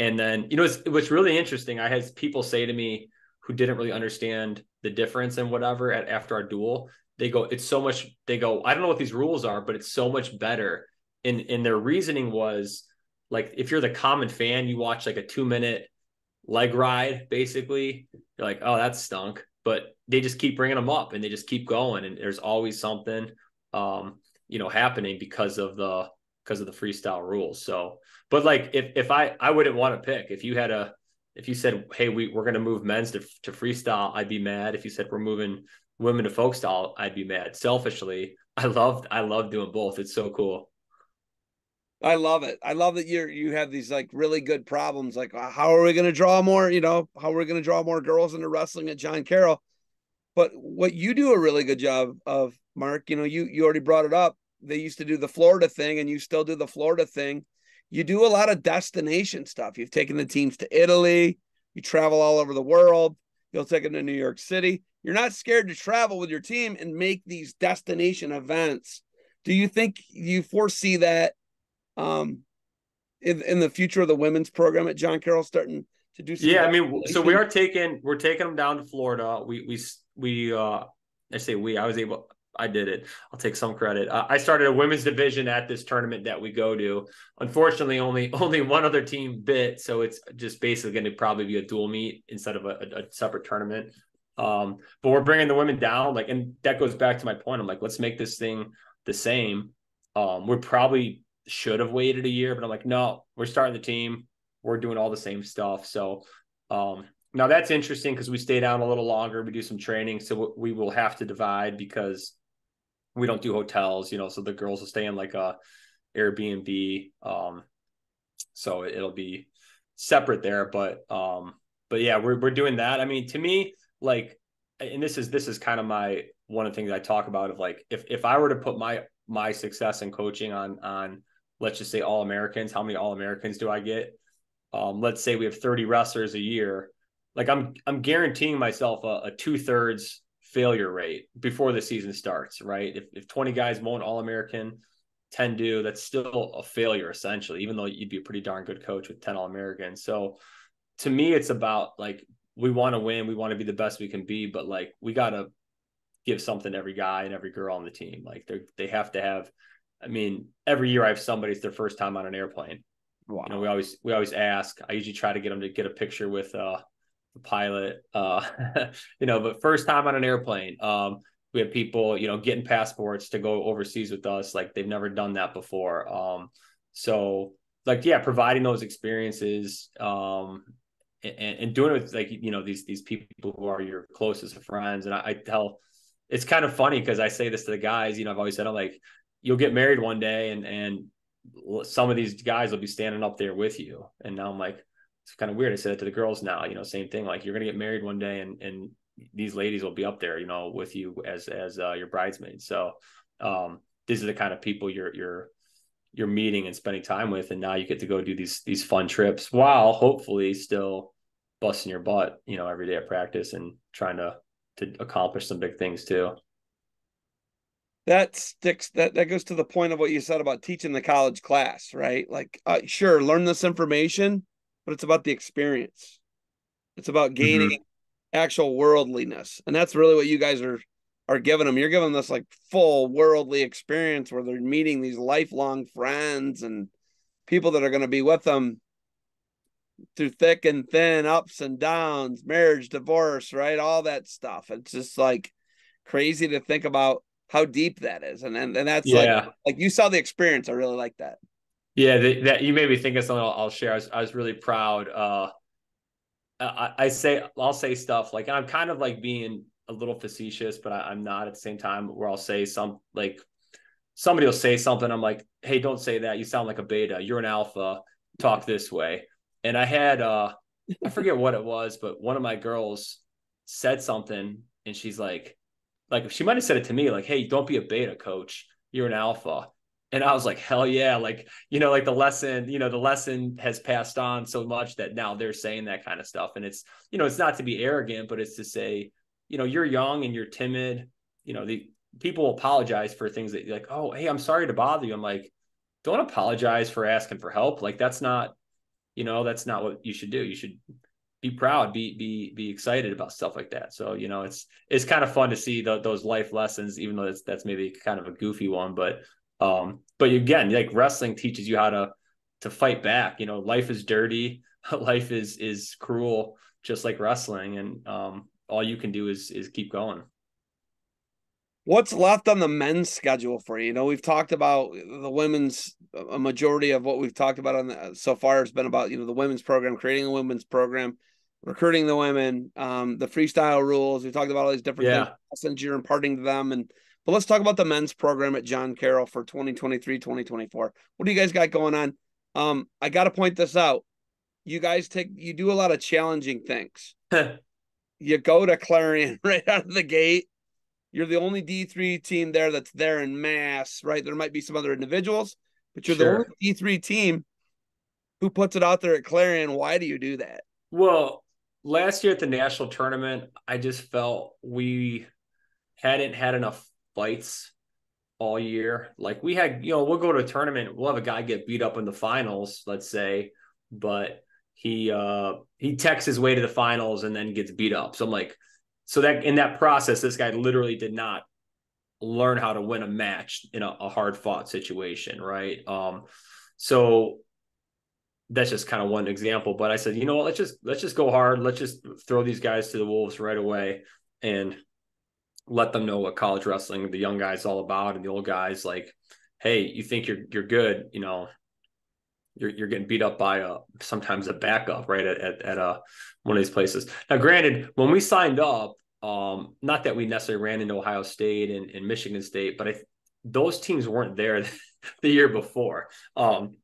and then you know it's, what's really interesting. I had people say to me who didn't really understand the difference and whatever at after our duel. They go, it's so much. They go, I don't know what these rules are, but it's so much better. And and their reasoning was like if you're the common fan, you watch like a two minute leg ride, basically. You're like, oh, that stunk. But they just keep bringing them up and they just keep going, and there's always something. Um, you know happening because of the because of the freestyle rules. So, but like if if I I wouldn't want to pick if you had a if you said hey we we're gonna move men's to to freestyle I'd be mad. If you said we're moving women to folk style I'd be mad. Selfishly, I loved I love doing both. It's so cool. I love it. I love that you're you have these like really good problems. Like, uh, how are we going to draw more? You know, how are we going to draw more girls into wrestling at John Carroll? But what you do a really good job of, Mark, you know, you you already brought it up. They used to do the Florida thing, and you still do the Florida thing. You do a lot of destination stuff. You've taken the teams to Italy. You travel all over the world. You'll take them to New York City. You're not scared to travel with your team and make these destination events. Do you think you foresee that um, in, in the future of the women's program at John Carroll starting to do? yeah, I mean, so we are taking we're taking them down to Florida. We we we uh I say we I was able I did it. I'll take some credit. Uh, I started a women's division at this tournament that we go to. Unfortunately, only only one other team bit, so it's just basically going to probably be a dual meet instead of a, a, a separate tournament. Um, but we're bringing the women down, like, and that goes back to my point. I'm like, let's make this thing the same. Um, we probably should have waited a year, but I'm like, no, we're starting the team. We're doing all the same stuff. So um, now that's interesting because we stay down a little longer. We do some training, so we will have to divide because we don't do hotels, you know. So the girls will stay in like a Airbnb. Um, so it'll be separate there, but um, but yeah, we're we're doing that. I mean, to me, like, and this is this is kind of my one of the things I talk about of like if if I were to put my my success in coaching on on let's just say all Americans, how many all Americans do I get? Um, let's say we have 30 wrestlers a year like I'm I'm guaranteeing myself a, a two thirds failure rate before the season starts, right? If if 20 guys won't all American, 10 do, that's still a failure essentially, even though you'd be a pretty darn good coach with 10 all Americans. So to me, it's about like we want to win, we want to be the best we can be, but like we gotta give something to every guy and every girl on the team. Like they they have to have. I mean, every year I have somebody it's their first time on an airplane. Wow. You know, we always we always ask. I usually try to get them to get a picture with uh pilot, uh, you know, but first time on an airplane. Um, we have people, you know, getting passports to go overseas with us. Like they've never done that before. Um, so like, yeah, providing those experiences, um, and, and doing it with like, you know, these, these people who are your closest friends. And I, I tell, it's kind of funny because I say this to the guys, you know, I've always said, I'm like, you'll get married one day and, and some of these guys will be standing up there with you. And now I'm like, it's kind of weird. I said it to the girls now, you know, same thing. Like you're gonna get married one day, and and these ladies will be up there, you know, with you as as uh, your bridesmaids. So um, these are the kind of people you're you're you're meeting and spending time with, and now you get to go do these these fun trips while hopefully still busting your butt, you know, every day at practice and trying to to accomplish some big things too. That sticks. That that goes to the point of what you said about teaching the college class, right? Like, uh, sure, learn this information, but it's about the experience. It's about mm-hmm. gaining mm-hmm. actual worldliness. And that's really what you guys are are giving them. You're giving them this like full worldly experience where they're meeting these lifelong friends and people that are going to be with them through thick and thin, ups and downs, marriage, divorce, right? All that stuff. It's just like crazy to think about how deep that is. And and, and that's yeah. like like you saw the experience. I really like that. Yeah, that you made me think of something I'll, I'll share. I was, I was, really proud. Uh, I, I, say I'll say stuff like I'm kind of like being a little facetious, but I, am not at the same time. Where I'll say some like somebody will say something. I'm like, hey, don't say that. You sound like a beta. You're an alpha. Talk this way. And I had uh, I forget what it was, but one of my girls said something, and she's like, like she might have said it to me, like, hey, don't be a beta, coach. You're an alpha and I was like, hell yeah. Like, you know, like the lesson, you know, the lesson has passed on so much that now they're saying that kind of stuff. And it's, you know, it's not to be arrogant, but it's to say, you know, you're young and you're timid. You know, the people apologize for things that like, oh, hey, I'm sorry to bother you. I'm like, don't apologize for asking for help. Like that's not, you know, that's not what you should do. You should be proud, be be be excited about stuff like that. So you know, it's it's kind of fun to see the, those life lessons, even though that's that's maybe kind of a goofy one, but um, but again, like wrestling teaches you how to to fight back. You know, life is dirty, life is is cruel, just like wrestling, and um, all you can do is is keep going. What's left on the men's schedule for you? You know, we've talked about the women's. A majority of what we've talked about on the, so far has been about you know the women's program, creating a women's program, recruiting the women, um, the freestyle rules. We talked about all these different yeah. things, lessons you're imparting to them, and but let's talk about the men's program at John Carroll for 2023, 2024. What do you guys got going on? Um, I got to point this out. You guys take, you do a lot of challenging things. you go to Clarion right out of the gate. You're the only D3 team there that's there in mass, right? There might be some other individuals, but you're sure. the only D3 team who puts it out there at Clarion. Why do you do that? Well, last year at the national tournament, I just felt we hadn't had enough fights all year. Like we had, you know, we'll go to a tournament, we'll have a guy get beat up in the finals, let's say, but he uh he techs his way to the finals and then gets beat up. So I'm like, so that in that process, this guy literally did not learn how to win a match in a, a hard fought situation, right? Um, so that's just kind of one example. But I said, you know what, let's just let's just go hard. Let's just throw these guys to the wolves right away. And let them know what college wrestling, the young guys all about, and the old guys like, hey, you think you're you're good, you know, you're you're getting beat up by a sometimes a backup, right? At at, at a uh, one of these places. Now, granted, when we signed up, um, not that we necessarily ran into Ohio State and, and Michigan State, but I those teams weren't there the year before. Um,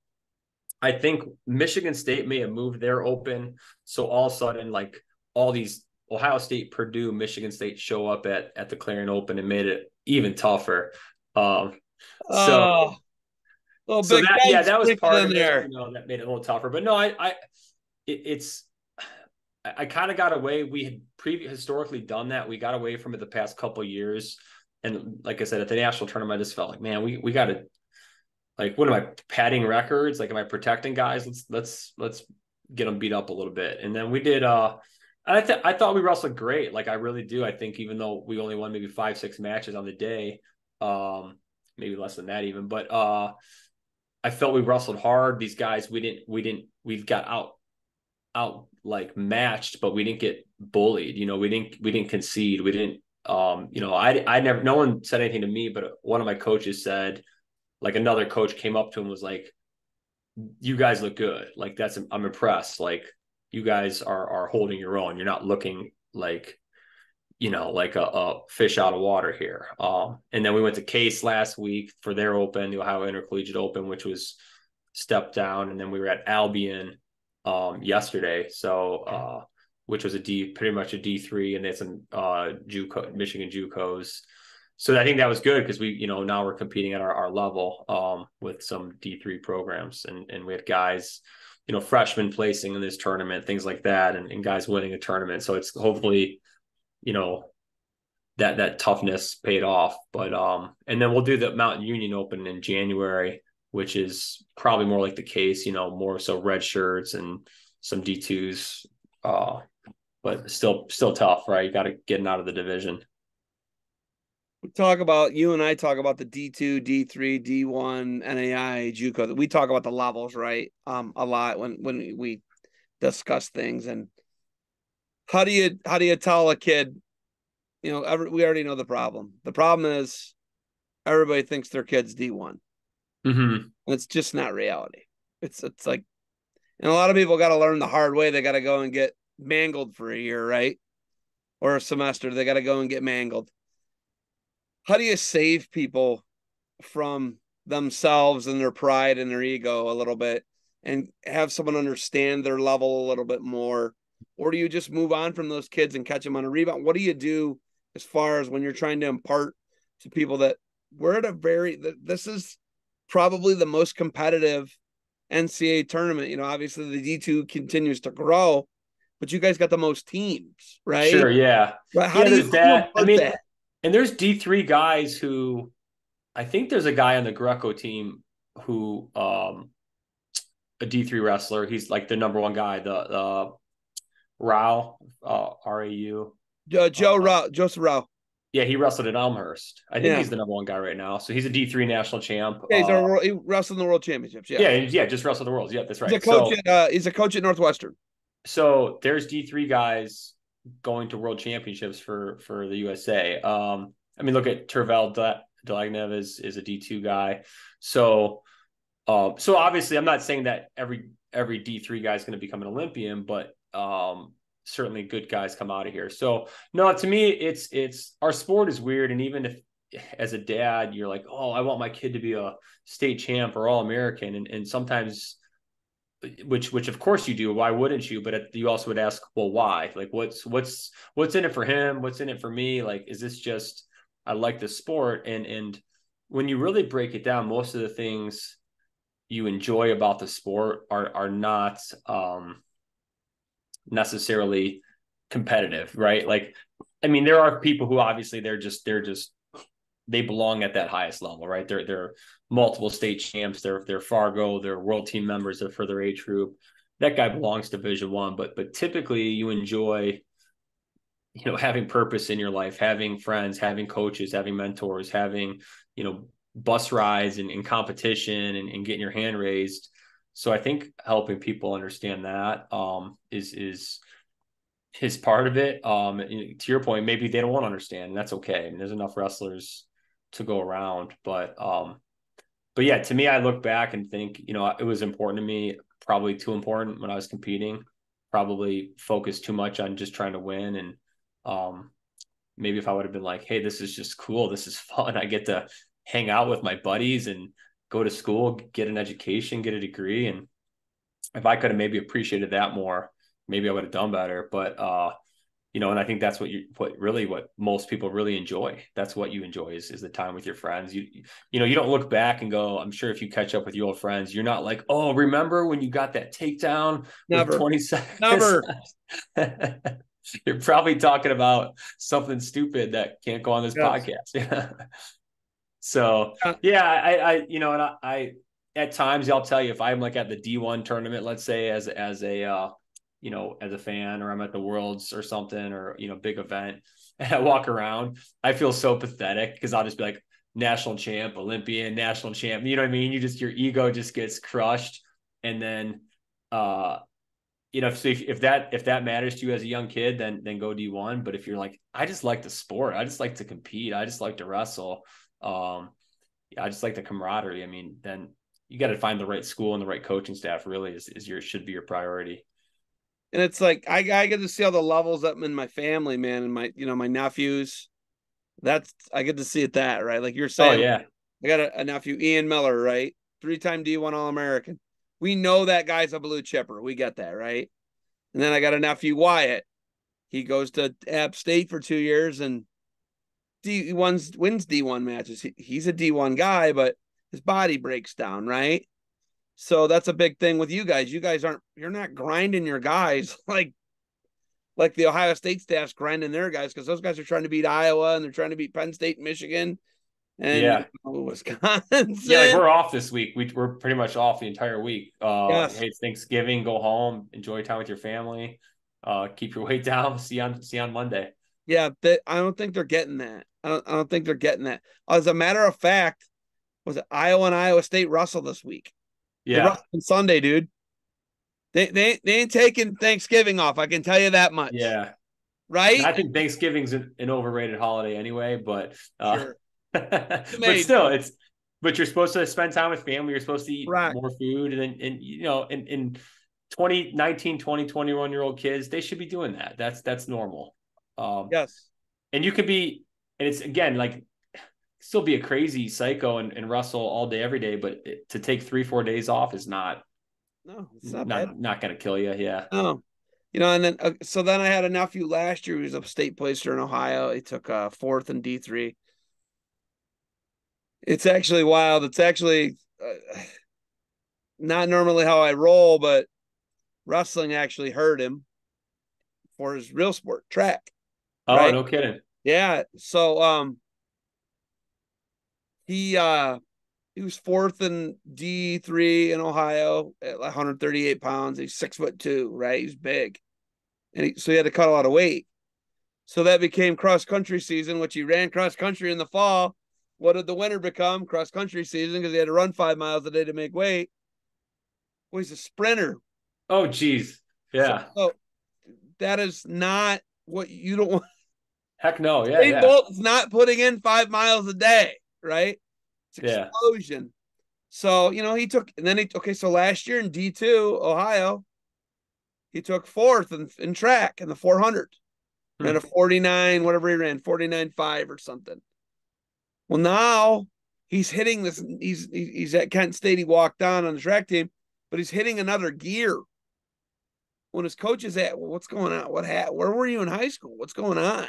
I think Michigan State may have moved their open, so all of a sudden, like all these Ohio State, Purdue, Michigan State show up at at the Clarion Open and made it even tougher. Um, so, oh, so that, yeah, that was part of there. it. You know, that made it a little tougher. But no, I, I, it, it's, I, I kind of got away. We had previous historically done that. We got away from it the past couple years. And like I said, at the national tournament, I just felt like, man, we we got to, like, what am I padding records? Like, am I protecting guys? Let's let's let's get them beat up a little bit. And then we did. uh I th- I thought we wrestled great. Like I really do. I think even though we only won maybe five six matches on the day, um, maybe less than that even, but uh, I felt we wrestled hard. These guys, we didn't we didn't we've got out out like matched, but we didn't get bullied. You know, we didn't we didn't concede. We didn't. Um, you know, I I never. No one said anything to me, but one of my coaches said, like another coach came up to him was like, "You guys look good. Like that's I'm impressed. Like." You guys are are holding your own. You're not looking like you know like a, a fish out of water here. Um, and then we went to Case last week for their Open, the Ohio Intercollegiate Open, which was stepped down, and then we were at Albion um, yesterday. So uh, which was a D, pretty much a D three, and it's some uh, JUCO, Michigan JUCOs. So I think that was good because we, you know, now we're competing at our, our level um, with some D three programs, and and we had guys you know, freshmen placing in this tournament, things like that, and, and guys winning a tournament. So it's hopefully, you know, that that toughness paid off. But um, and then we'll do the Mount Union Open in January, which is probably more like the case, you know, more so red shirts and some D twos uh but still still tough, right? You got to get out of the division. We talk about you and I talk about the D two, D three, D one, NAI, JUCO. We talk about the levels, right? Um, a lot when when we discuss things. And how do you how do you tell a kid? You know, every, we already know the problem. The problem is everybody thinks their kid's D one. Mm-hmm. It's just not reality. It's it's like, and a lot of people got to learn the hard way. They got to go and get mangled for a year, right? Or a semester. They got to go and get mangled. How do you save people from themselves and their pride and their ego a little bit and have someone understand their level a little bit more? Or do you just move on from those kids and catch them on a rebound? What do you do as far as when you're trying to impart to people that we're at a very, this is probably the most competitive NCAA tournament. You know, obviously the D2 continues to grow, but you guys got the most teams, right? Sure, yeah. But how yeah, do you that? I mean, that? And there's D3 guys who I think there's a guy on the Greco team who um a D3 wrestler. He's like the number one guy, the uh Rau, uh R A U. Uh, Joe uh, Rau, Joseph Rau. Yeah, he wrestled at Elmhurst. I think yeah. he's the number one guy right now. So he's a D three national champ. Yeah, he's uh, a, he wrestled in the world championships. Yeah, yeah, yeah, just wrestled the worlds. Yeah, that's right. He's a coach. So, at, uh, he's a coach at Northwestern. So there's D three guys going to world championships for for the USA. Um, I mean, look at Tervel Dlagnev is is a D two guy. So, uh, so obviously, I'm not saying that every every D three guy is going to become an Olympian, but um, certainly good guys come out of here. So no, to me, it's it's our sport is weird, and even if as a dad you're like, oh, I want my kid to be a state champ or all American, and and sometimes. Which, which of course you do. Why wouldn't you? But you also would ask, well, why? Like, what's, what's, what's in it for him? What's in it for me? Like, is this just, I like the sport, and and when you really break it down, most of the things you enjoy about the sport are are not um necessarily competitive, right? Like, I mean, there are people who obviously they're just they're just they belong at that highest level, right? They're they're multiple state champs, they're they're Fargo, they're world team members, they're for their age group. That guy belongs to Division One, but but typically you enjoy, you know, having purpose in your life, having friends, having coaches, having mentors, having you know bus rides and, and competition and, and getting your hand raised so I think helping people understand that um, is is is part of it. Um, to your point, maybe they don't want to understand, and that's okay. I mean, there's enough wrestlers to go around, but um, but yeah, to me, I look back and think, you know, it was important to me, probably too important when I was competing. Probably focused too much on just trying to win, and um, maybe if I would have been like, hey, this is just cool, this is fun, I get to hang out with my buddies and go to school, get an education, get a degree. And if I could have maybe appreciated that more, maybe I would have done better. But uh, you know, and I think that's what you what really what most people really enjoy. That's what you enjoy is, is the time with your friends. You you know, you don't look back and go, I'm sure if you catch up with your old friends, you're not like, oh, remember when you got that takedown Never. 20 seconds? Never. you're probably talking about something stupid that can't go on this yes. podcast. So yeah, I, I, you know, and I, I, at times I'll tell you if I'm like at the D1 tournament, let's say as as a, uh, you know, as a fan, or I'm at the Worlds or something, or you know, big event, and I walk around, I feel so pathetic because I'll just be like national champ, Olympian, national champ. You know what I mean? You just your ego just gets crushed, and then, uh, you know, so if, if that if that matters to you as a young kid, then then go D1. But if you're like, I just like the sport, I just like to compete, I just like to wrestle um, I just like the camaraderie. I mean, then you got to find the right school and the right coaching staff. Really, is is your should be your priority. And it's like I I get to see all the levels up in my family, man, and my you know my nephews. That's I get to see it that right, like you're oh, saying. Oh yeah, I got a, a nephew, Ian Miller, right, three time D1 All American. We know that guy's a blue chipper. We get that right. And then I got a nephew, Wyatt. He goes to App State for two years and D ones wins D one matches. He, he's a D one guy, but his body breaks down, right? So that's a big thing with you guys. You guys aren't you're not grinding your guys like like the Ohio State staff's grinding their guys because those guys are trying to beat Iowa and they're trying to beat Penn State, Michigan, and yeah, Wisconsin. Yeah, like we're off this week. We, we're pretty much off the entire week. Uh, yes. Hey, Thanksgiving, go home, enjoy time with your family. uh, keep your weight down. See on see on Monday. Yeah, they, I don't think they're getting that. I don't, I don't think they're getting that. As a matter of fact, was it Iowa and Iowa State Russell this week? Yeah, on Sunday, dude. They, they they ain't taking Thanksgiving off. I can tell you that much. Yeah, right. I think Thanksgiving's an, an overrated holiday anyway, but uh, sure. but still, it's but you're supposed to spend time with family. You're supposed to eat right. more food, and and you know, in in 20, 19, 20, 21 year old kids, they should be doing that. That's that's normal. Um, yes, and you could be, and it's again like still be a crazy psycho and, and Russell all day every day, but it, to take three four days off is not. No, it's not not, not going to kill you. Yeah. No, you know, and then uh, so then I had a nephew last year who was a state placer in Ohio. He took a uh, fourth in D three. It's actually wild. It's actually uh, not normally how I roll, but wrestling actually hurt him for his real sport track. Oh, right? no kidding. Yeah. So um he uh he was fourth in D three in Ohio at 138 pounds. He's six foot two, right? He's big. And he, so he had to cut a lot of weight. So that became cross country season, which he ran cross country in the fall. What did the winter become? Cross country season because he had to run five miles a day to make weight. Well, he's a sprinter. Oh, geez. Yeah. So, so that is not what you don't want. Heck no. Yeah. yeah. Bolt's not putting in five miles a day, right? It's explosion. Yeah. So, you know, he took, and then he, okay, so last year in D2, Ohio, he took fourth in, in track in the 400 hmm. ran a 49, whatever he ran, 49.5 or something. Well, now he's hitting this, he's, he's at Kent State. He walked on on the track team, but he's hitting another gear when his coach is at, well, what's going on? What hat? Where were you in high school? What's going on?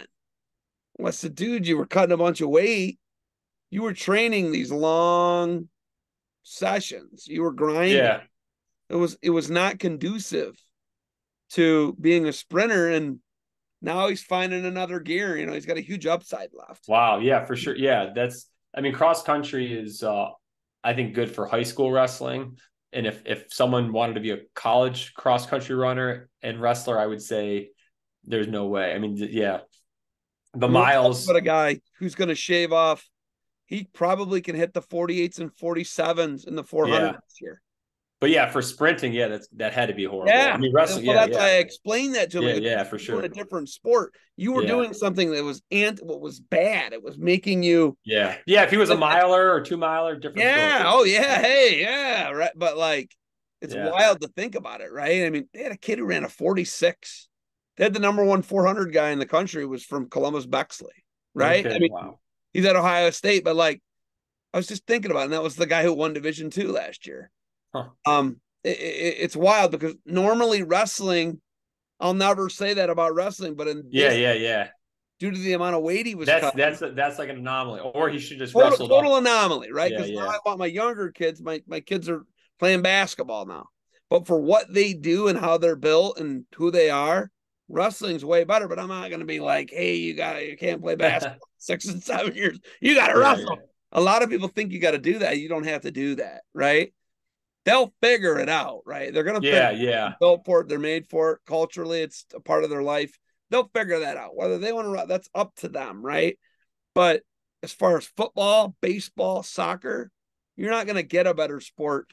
Well, the dude, you were cutting a bunch of weight. You were training these long sessions. You were grinding. Yeah. It was it was not conducive to being a sprinter. And now he's finding another gear. You know, he's got a huge upside left. Wow. Yeah, for sure. Yeah. That's I mean, cross country is uh I think good for high school wrestling and if if someone wanted to be a college cross country runner and wrestler, I would say there's no way. I mean, yeah, the miles. But a guy who's going to shave off, he probably can hit the 48s and 47s in the 400 yeah. this year. But yeah, for sprinting, yeah, that's that had to be horrible. Yeah, I mean wrestling. Well, yeah, that's yeah. why I explained that to him. Yeah, like, yeah, for sure. a different sport. You were yeah. doing something that was ant what was bad. It was making you. Yeah, yeah. If he was a miler or two miler, different. Yeah. Story. Oh yeah. Hey. Yeah. Right. But like, it's wild to think about it, right? I mean, they had a kid who ran a forty-six. They had the number one four hundred guy in the country was from Columbus Bexley, right? Okay, I mean, wow. He's at Ohio State, but like, I was just thinking about, it, and that was the guy who won Division two last year. Huh. Um, it, it, it's wild because normally wrestling, I'll never say that about wrestling, but in yeah, this, yeah, yeah, due to the amount of weight he was, that's cutting, that's a, that's like an anomaly, or he should just total, total anomaly, right? Because yeah, yeah. I want my younger kids, my my kids are playing basketball now, but for what they do and how they're built and who they are, wrestling's way better. But I'm not going to be like, hey, you got you can't play basketball six and seven years, you got to wrestle. A lot of people think you got to do that. You don't have to do that, right? they'll figure it out, right? They're gonna yeah, yeah. Built for it, they're made for it. Culturally, it's a part of their life. They'll figure that out. Whether they want to, that's up to them, right? But as far as football, baseball, soccer, you're not gonna get a better sport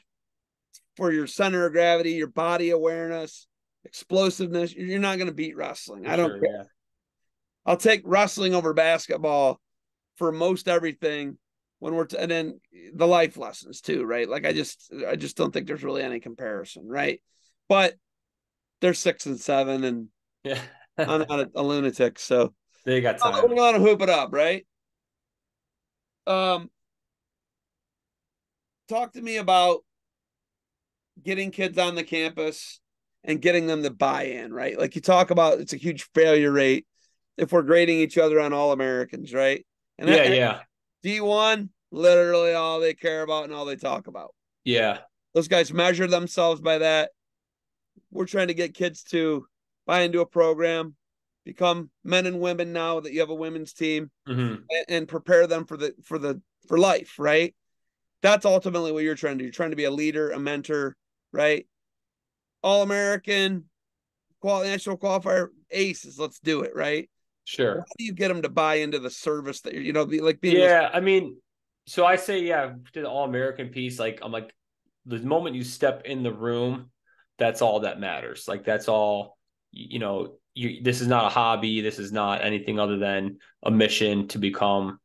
for your center of gravity, your body awareness, explosiveness. You're not gonna beat wrestling. For I don't sure, care. I'll take wrestling over basketball for most everything when we're t- and then the life lessons too, right? Like I just I just don't think there's really any comparison, right? But they're six and seven, and yeah, I'm not a, a, lunatic, so they got time. We're gonna hoop it up, right? Um, talk to me about getting kids on the campus and getting them to buy in, right? Like you talk about, it's a huge failure rate if we're grading each other on all Americans, right? And yeah, yeah. D1, literally all they care about and all they talk about. Yeah. Those guys measure themselves by that. We're trying to get kids to buy into a program, become men and women now that you have a women's team mm-hmm. and, and, prepare them for the for the for life, right? That's ultimately what you're trying to do. You're trying to be a leader, a mentor, right? All American, qual national qualifier aces. Let's do it, right? Sure. How do you get them to buy into the service that you're, know, be like being? Yeah, I mean, so I say, yeah, to the All American piece. Like, I'm like, the moment you step in the room, that's all that matters. Like, that's all. You know, you. This is not a hobby. This is not anything other than a mission to become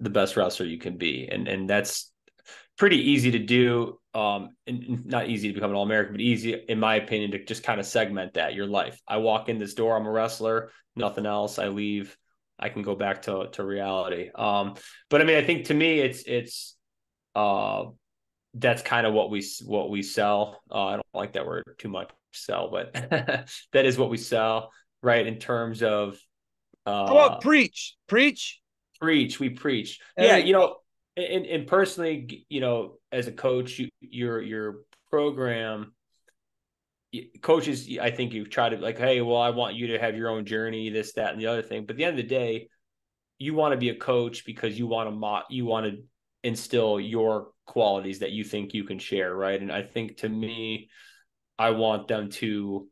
the best wrestler you can be, and and that's pretty easy to do. Um, and not easy to become an All American, but easy, in my opinion, to just kind of segment that your life. I walk in this door, I'm a wrestler, nothing else. I leave, I can go back to to reality. Um, but I mean, I think to me, it's it's uh, that's kind of what we what we sell. Uh, I don't like that word too much, sell, but that is what we sell, right? In terms of uh, How about preach, preach, preach. We preach. yeah, you know and, and personally, you know, as a coach, you, your your program coaches, I think you've tried to like, hey, well, I want you to have your own journey, this, that, and the other thing. But at the end of the day, you want to be a coach because you want to mo- you want to instill your qualities that you think you can share, right? And I think to me, I want them to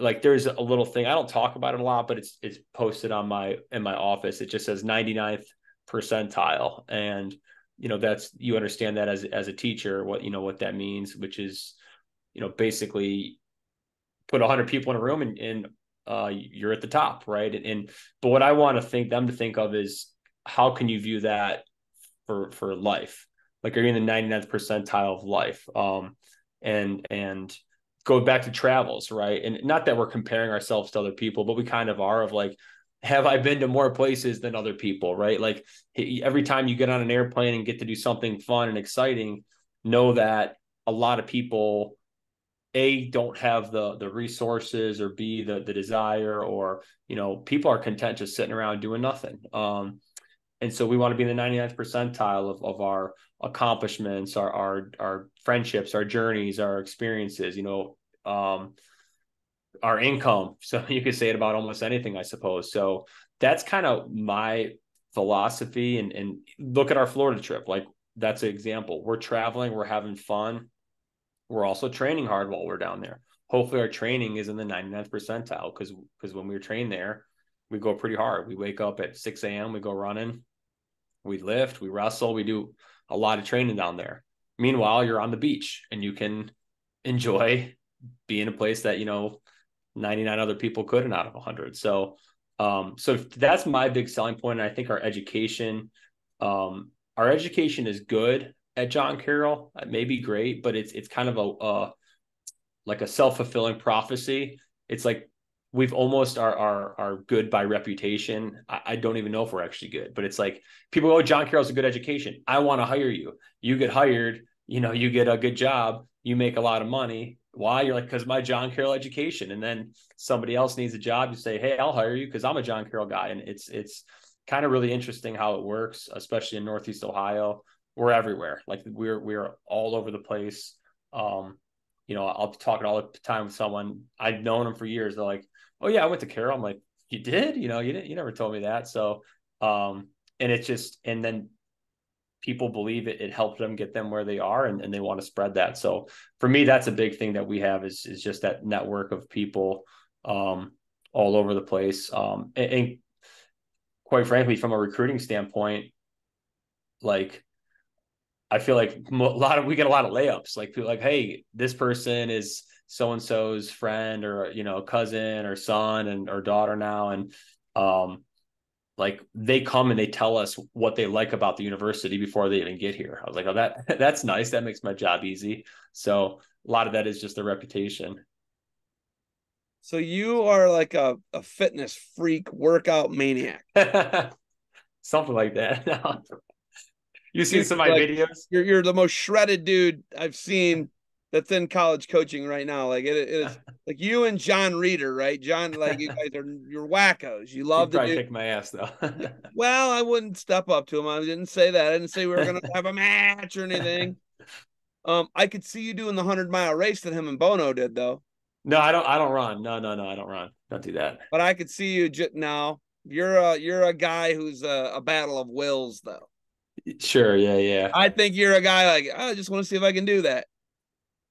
like there's a little thing I don't talk about it a lot, but it's it's posted on my in my office. It just says 99th percentile. And you know that's you understand that as as a teacher what you know what that means which is you know basically put 100 people in a room and, and uh, you're at the top right? And, and but what i want to think them to think of is how can you view that for for life? Like are you in the 99th percentile of life? Um and and go back to travels right? And not that we're comparing ourselves to other people but we kind of are of like have I been to more places than other people, right? Like every time you get on an airplane and get to do something fun and exciting, know that a lot of people a don't have the the resources or b the the desire or you know people are content just sitting around doing nothing um and so we want to be in the 99th percentile of, of our accomplishments our our our friendships our journeys our experiences you know um our income. So you could say it about almost anything, I suppose. So that's kind of my philosophy. And and look at our Florida trip. Like that's an example. We're traveling, we're having fun. We're also training hard while we're down there. Hopefully our training is in the 99th percentile because because when we were trained there, we go pretty hard. We wake up at 6 a.m., we go running, we lift, we wrestle, we do a lot of training down there. Meanwhile, you're on the beach and you can enjoy being a place that, you know, 99 other people couldn't out of 100 so um so that's my big selling point. And i think our education um our education is good at john carroll. It may be great but it's it's kind of a, like a self-fulfilling prophecy. It's like we've almost are are are good by reputation. I, I, don't even know if we're actually good, but it's like people go, oh, John Carroll's a good education. I want to hire you. You get hired, you know, you get a good job, you make a lot of money, why? You're like, because my John Carroll education. And then somebody else needs a job. You say, hey, I'll hire you because I'm a John Carroll guy. And it's it's kind of really interesting how it works, especially in Northeast Ohio. We're everywhere. Like we're we're all over the place. Um, you know, I'll be talking all the time with someone. I've known them for years. They're like, oh yeah, I went to Carroll. I'm like, you did? You know, you didn't you never told me that. So um, and it's just and then people believe it, it helped them get them where they are and, and they want to spread that. So for me, that's a big thing that we have is, is just that network of people um, all over the place. Um, and, and quite frankly, from a recruiting standpoint, like I feel like a lot of we get a lot of layups. Like people like, hey, this person is so and so's friend or you know cousin or son and or daughter now, and um, like they come and they tell us what they like about the university before they even get here. I was like, oh, that that's nice. That makes my job easy. So a lot of that is just the reputation. So you are like a, a fitness freak, workout maniac. Something like that. you seen some of my like, videos? You're you're the most shredded dude I've seen that's in college coaching right now. Like it, it is like you and John Reeder, right? John, like you guys are you're wackos. You love to do... kick my ass though. well, I wouldn't step up to him. I didn't say that. I didn't say we were gonna have a match or anything. Um, I could see you doing the hundred mile race that him and Bono did though. No, I don't. I don't run. No, no, no. I don't run. Don't do that. But I could see you j- now. You're a you're a guy who's a, a battle of wills though. Sure. Yeah. Yeah. I think you're a guy like I just want to see if I can do that.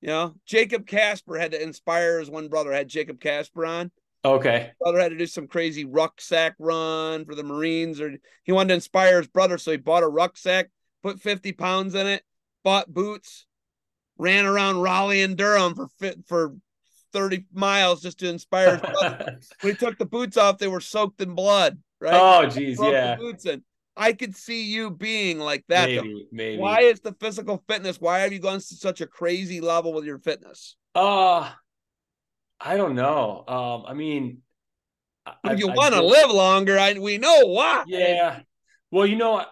You know, Jacob Casper had to inspire his one brother, had Jacob Casper on. Okay. His brother had to do some crazy rucksack run for the Marines, or he wanted to inspire his brother. So he bought a rucksack, put 50 pounds in it, bought boots, ran around Raleigh and Durham for fit for 30 miles just to inspire his brother. when he took the boots off, they were soaked in blood, right? Oh, geez, yeah. boots in. I could see you being like that. Maybe, maybe. Why is the physical fitness? Why have you gone to such a crazy level with your fitness? Uh I don't know. Um, I mean, if you want to live longer. I we know why. Yeah. Well, you know, I,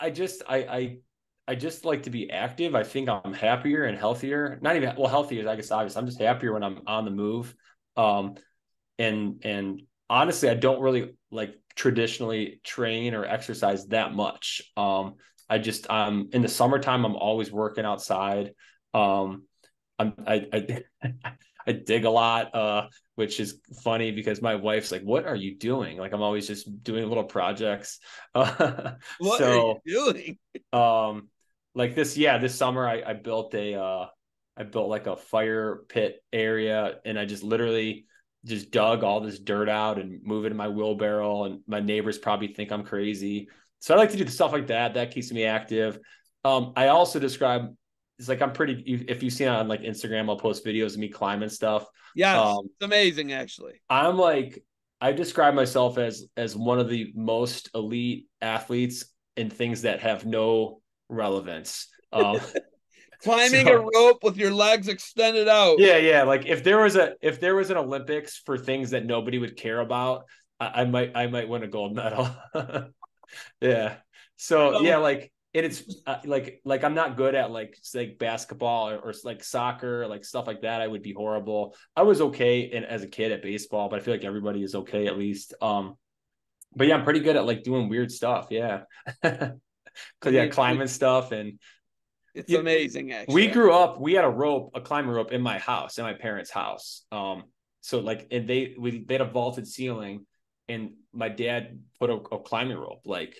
I just I I I just like to be active. I think I'm happier and healthier. Not even well, healthier. I guess obvious. I'm just happier when I'm on the move. Um, and and honestly, I don't really like traditionally train or exercise that much. Um, I just um in the summertime I'm always working outside. Um, I'm I I, I dig a lot, uh, which is funny because my wife's like, "What are you doing?" Like I'm always just doing little projects. Uh, what so, are you doing? um, like this, yeah, this summer I, I built a uh, I built like a fire pit area, and I just literally just dug all this dirt out and move it in my wheelbarrow. And my neighbors probably think I'm crazy. So I like to do the stuff like that. That keeps me active. Um, I also describe it's like I'm pretty. If you see on like Instagram, I'll post videos of me climbing stuff. Yeah, um, it's amazing actually. I'm like I describe myself as as one of the most elite athletes in things that have no relevance. Um, climbing so, a rope with your legs extended out. Yeah, yeah. Like if there was a if there was an Olympics for things that nobody would care about, I, I might I might win a gold medal. yeah. So yeah, like and it's uh, like like I'm not good at like like basketball or, or, like soccer, like stuff like that. I would be horrible. I was okay in, as a kid at baseball, but I feel like everybody is okay at least. Um, but yeah, I'm pretty good at like doing weird stuff. Yeah, because yeah, climbing stuff and it's yeah, amazing. Actually, we grew up. We had a rope, a climbing rope in my house, in my parents' house. Um, so like, and they we they had a vaulted ceiling, and my dad put a, a climbing rope like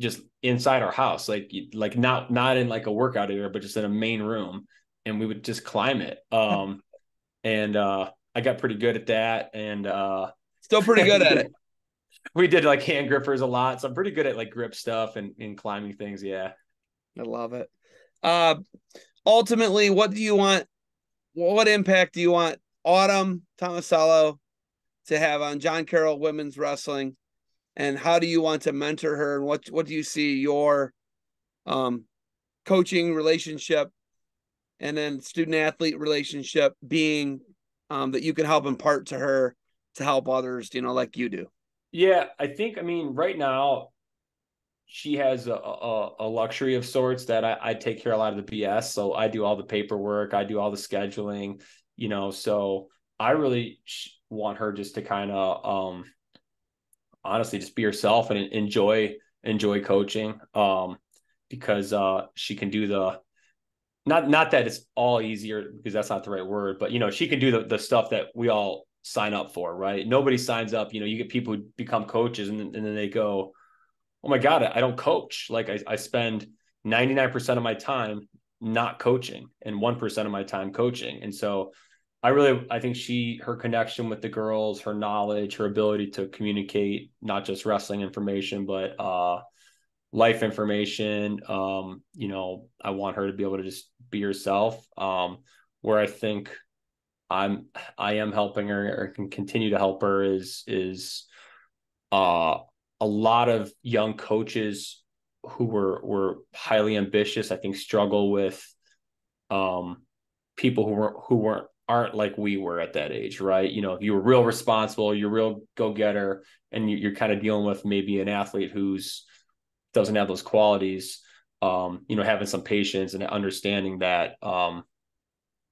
just inside our house, like like not not in like a workout area, but just in a main room, and we would just climb it. Um, and uh, I got pretty good at that, and uh, still pretty good at it. We did like hand grippers a lot, so I'm pretty good at like grip stuff and, and climbing things. Yeah, I love it. Uh, ultimately, what do you want? What impact do you want Autumn Tomasello to have on John Carroll women's wrestling? and how do you want to mentor her and what what do you see your um, coaching relationship and then student athlete relationship being um, that you can help impart to her to help others you know like you do yeah i think i mean right now she has a, a, a luxury of sorts that I, I take care of a lot of the bs so i do all the paperwork i do all the scheduling you know so i really want her just to kind of um honestly just be herself and enjoy enjoy coaching um because uh she can do the not not that it's all easier because that's not the right word but you know she can do the, the stuff that we all sign up for right? Nobody signs up you know you get people who become coaches and, and then they go oh my god i don't coach. Like i, I spend 99% of my time not coaching and 1% of my time coaching. And so I really I think she her connection with the girls, her knowledge, her ability to communicate not just wrestling information but uh life information um you know I want her to be able to just be herself um where I think I'm I am helping her or can continue to help her is is uh a lot of young coaches who were were highly ambitious I think struggle with um people who weren't who weren't aren't like we were at that age, right? You know, if you were real responsible, you're real go getter, and you're kind of dealing with maybe an athlete who's doesn't have those qualities. Um, you know, having some patience and understanding that um,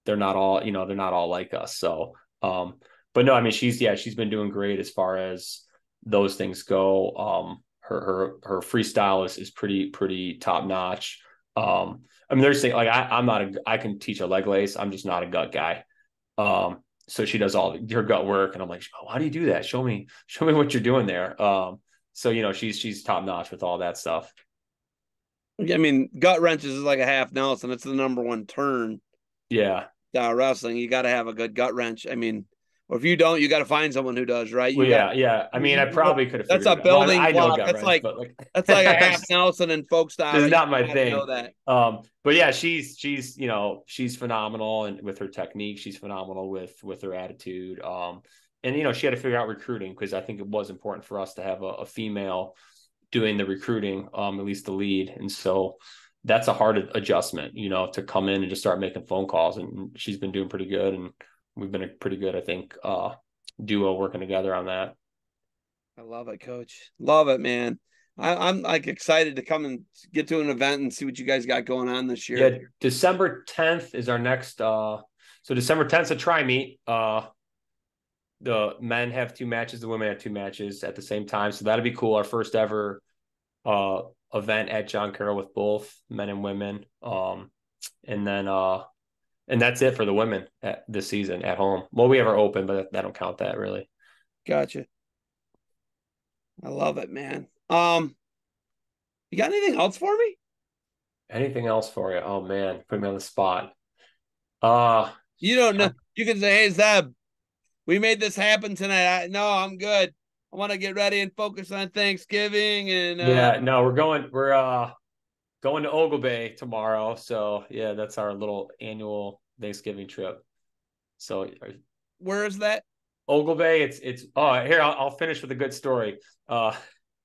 they're not all, you know, they're not all like us. So, um, but no, I mean, she's yeah, she's been doing great as far as those things go. Um, her her her freestyle is is pretty pretty top notch. Um, I mean, they're saying like I, I'm not a I can teach a leg lace. I'm just not a gut guy. Um, so she does all her gut work, and I'm like, oh, how do you do that? Show me, show me what you're doing there. Um, so you know, she's she's top notch with all that stuff. I mean, gut wrenches is like a half Nelson. It's the number one turn. Yeah, style wrestling, you got to have a good gut wrench. I mean, or if you don't, you got to find someone who does, right? Well, yeah, yeah. I mean, I probably could have. That's a building well, block. That's like, like, that's like a half Nelson and folk style. It's not my thing. Know that. Um, but yeah, she's she's you know she's phenomenal and with her technique, she's phenomenal with with her attitude. Um, and you know she had to figure out recruiting because I think it was important for us to have a, a female doing the recruiting, um, at least the lead, and so that's a hard adjustment, you know, to come in and just start making phone calls. And she's been doing pretty good, and we've been a pretty good, I think, uh, duo working together on that. I love it, Coach. Love it, man. I, am like excited to come and get to an event and see what you guys got going on this year. Yeah, December 10th is our next. uh So December 10th a try meet. Uh, the men have two matches, the women have two matches at the same time, so that'll be cool. Our first ever uh event at John Carroll with both men and women. Um, and then uh, and that's it for the women at this season at home. Well, we have our open, but that don't count that really. Gotcha. I love it, man. Um, you got anything else for me? Anything else for you? Oh man, put me on the spot. Uh you don't know. You can say, "Hey Zeb, we made this happen tonight." I, no, I'm good. I want to get ready and focus on Thanksgiving and uh... yeah, no, we're going we're uh going to Oglebay tomorrow. So yeah, that's our little annual Thanksgiving trip. So where is that? Oglebay. It's it's oh here I'll, I'll finish with a good story. Uh,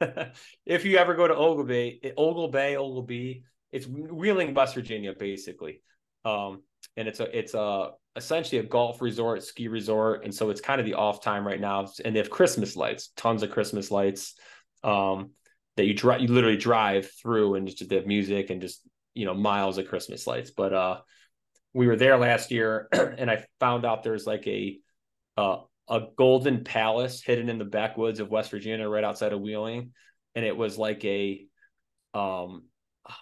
if you ever go to Oglebay, Oglebay, Oglebay, it's Wheeling, West Virginia, basically. Um, and it's a it's a essentially a golf resort, ski resort, and so it's kind of the off time right now. And they have Christmas lights, tons of Christmas lights um, that you drive, you literally drive through, and just have music and just you know miles of Christmas lights. But uh, we were there last year, and I found out there's like a uh, a golden palace hidden in the backwoods of West Virginia, right outside of Wheeling, and it was like a um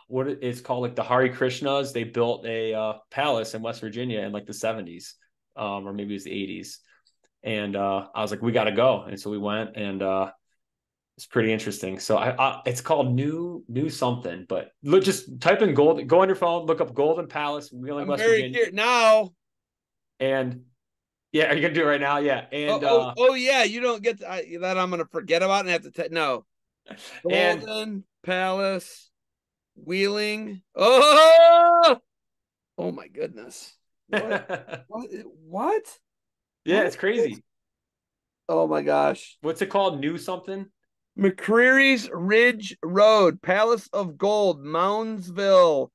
what it's called like the Hare Krishnas. They built a uh, palace in West Virginia in like the 70s, um, or maybe it was the 80s. And uh, I was like, we got to go. And so we went, and uh, it's pretty interesting. So I, I, it's called new new something, but look, just type in gold. Go on your phone, look up Golden Palace, Wheeling, I'm West Virginia. now. And yeah, are you gonna do it right now? Yeah. And oh, oh, uh, oh yeah, you don't get to, I, that. I'm gonna forget about and have to. T- no. Golden and, Palace. Wheeling. Oh, oh my goodness. What? what? what? Yeah, it's crazy. Oh my gosh. What's it called? New something? McCreary's Ridge Road, Palace of Gold, Moundsville.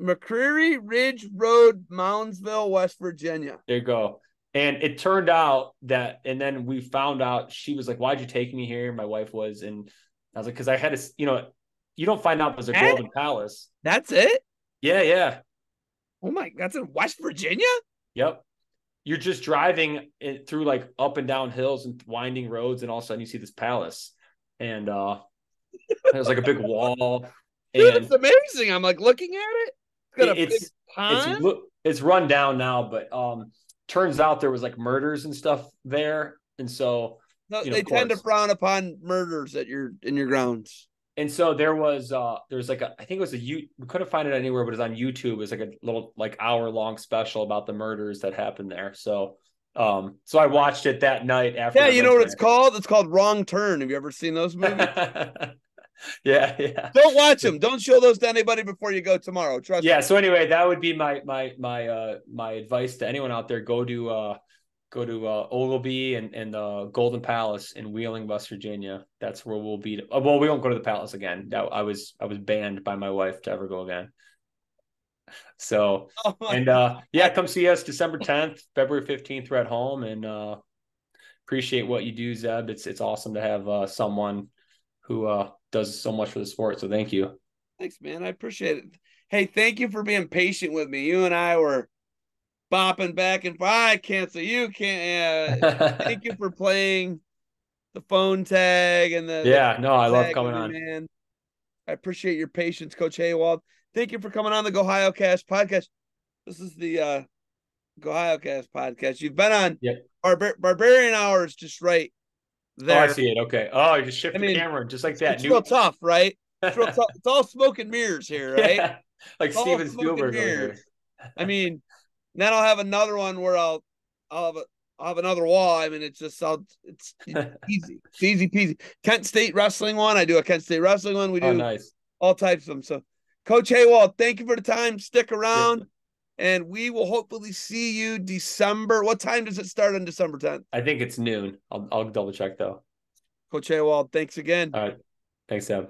McCreary Ridge Road, Moundsville, West Virginia. There you go. And it turned out that, and then we found out she was like, Why'd you take me here? My wife was, and I was like, Because I had to, you know, you don't find out there's a Golden Palace. That's it. Yeah, yeah. Oh my, god, that's in West Virginia. Yep. You're just driving it through like up and down hills and winding roads, and all of a sudden you see this palace, and uh, there's like a big wall. Dude, and it's amazing. I'm like looking at it. It's got a it's, big pond. It's, it's run down now, but um, turns out there was like murders and stuff there, and so no, you know, they tend to frown upon murders at your in your grounds and so there was uh there's like a I think it was a you we couldn't find it anywhere, but it's on YouTube. It was like a little like hour long special about the murders that happened there. So um so I watched it that night after. Yeah, you know what it's called? It's called Wrong Turn. Have you ever seen those movies? yeah, yeah. Don't watch them. Don't show those to anybody before you go tomorrow. Trust me. yeah, me. so anyway, that would be my my my uh my advice to anyone out there. Go to uh go to uh, Oglebay and, and the Golden Palace in Wheeling, West Virginia. That's where we'll be. To, uh, well, we won't go to the palace again. That I was I was banned by my wife to ever go again. So oh and uh yeah, come see us December 10th, February 15th. We're at home and uh appreciate what you do, Zeb. It's it's awesome to have uh someone who uh does so much for the sport. So thank you. Thanks, man. I appreciate it. Hey, thank you for being patient with me. You and I were bopping back and forth. I cancel. You can't. Uh, thank you for playing the phone tag and the yeah. The no, I love coming on. Man, I appreciate your patience, Coach Hawald. Thank you for coming on the GOhioCast podcast. This is the uh GOhioCast podcast. You've been on yep. Barbar- Barbarian Hours just right there. Oh, I see it. Okay. Oh, you just shift I mean, the camera just like that. It's New- real tough, right? It's real tough. It's all smoke and mirrors here, right? Yeah. Like Steven Spielberg. I mean, then I'll have another one where I'll I'll have a I'll have another wall. I mean, it's just I'll, it's, it's easy. It's easy peasy. Kent State wrestling one. I do a Kent State wrestling one. We oh, do oh, nice. all types of them. So, Coach Hawald, thank you for the time. Stick around. And we will hopefully see you December. What time does it start on December 10th? I think it's noon. I'll, I'll double check though. Coach Hawald, thanks again. All right. Thanks, Sam.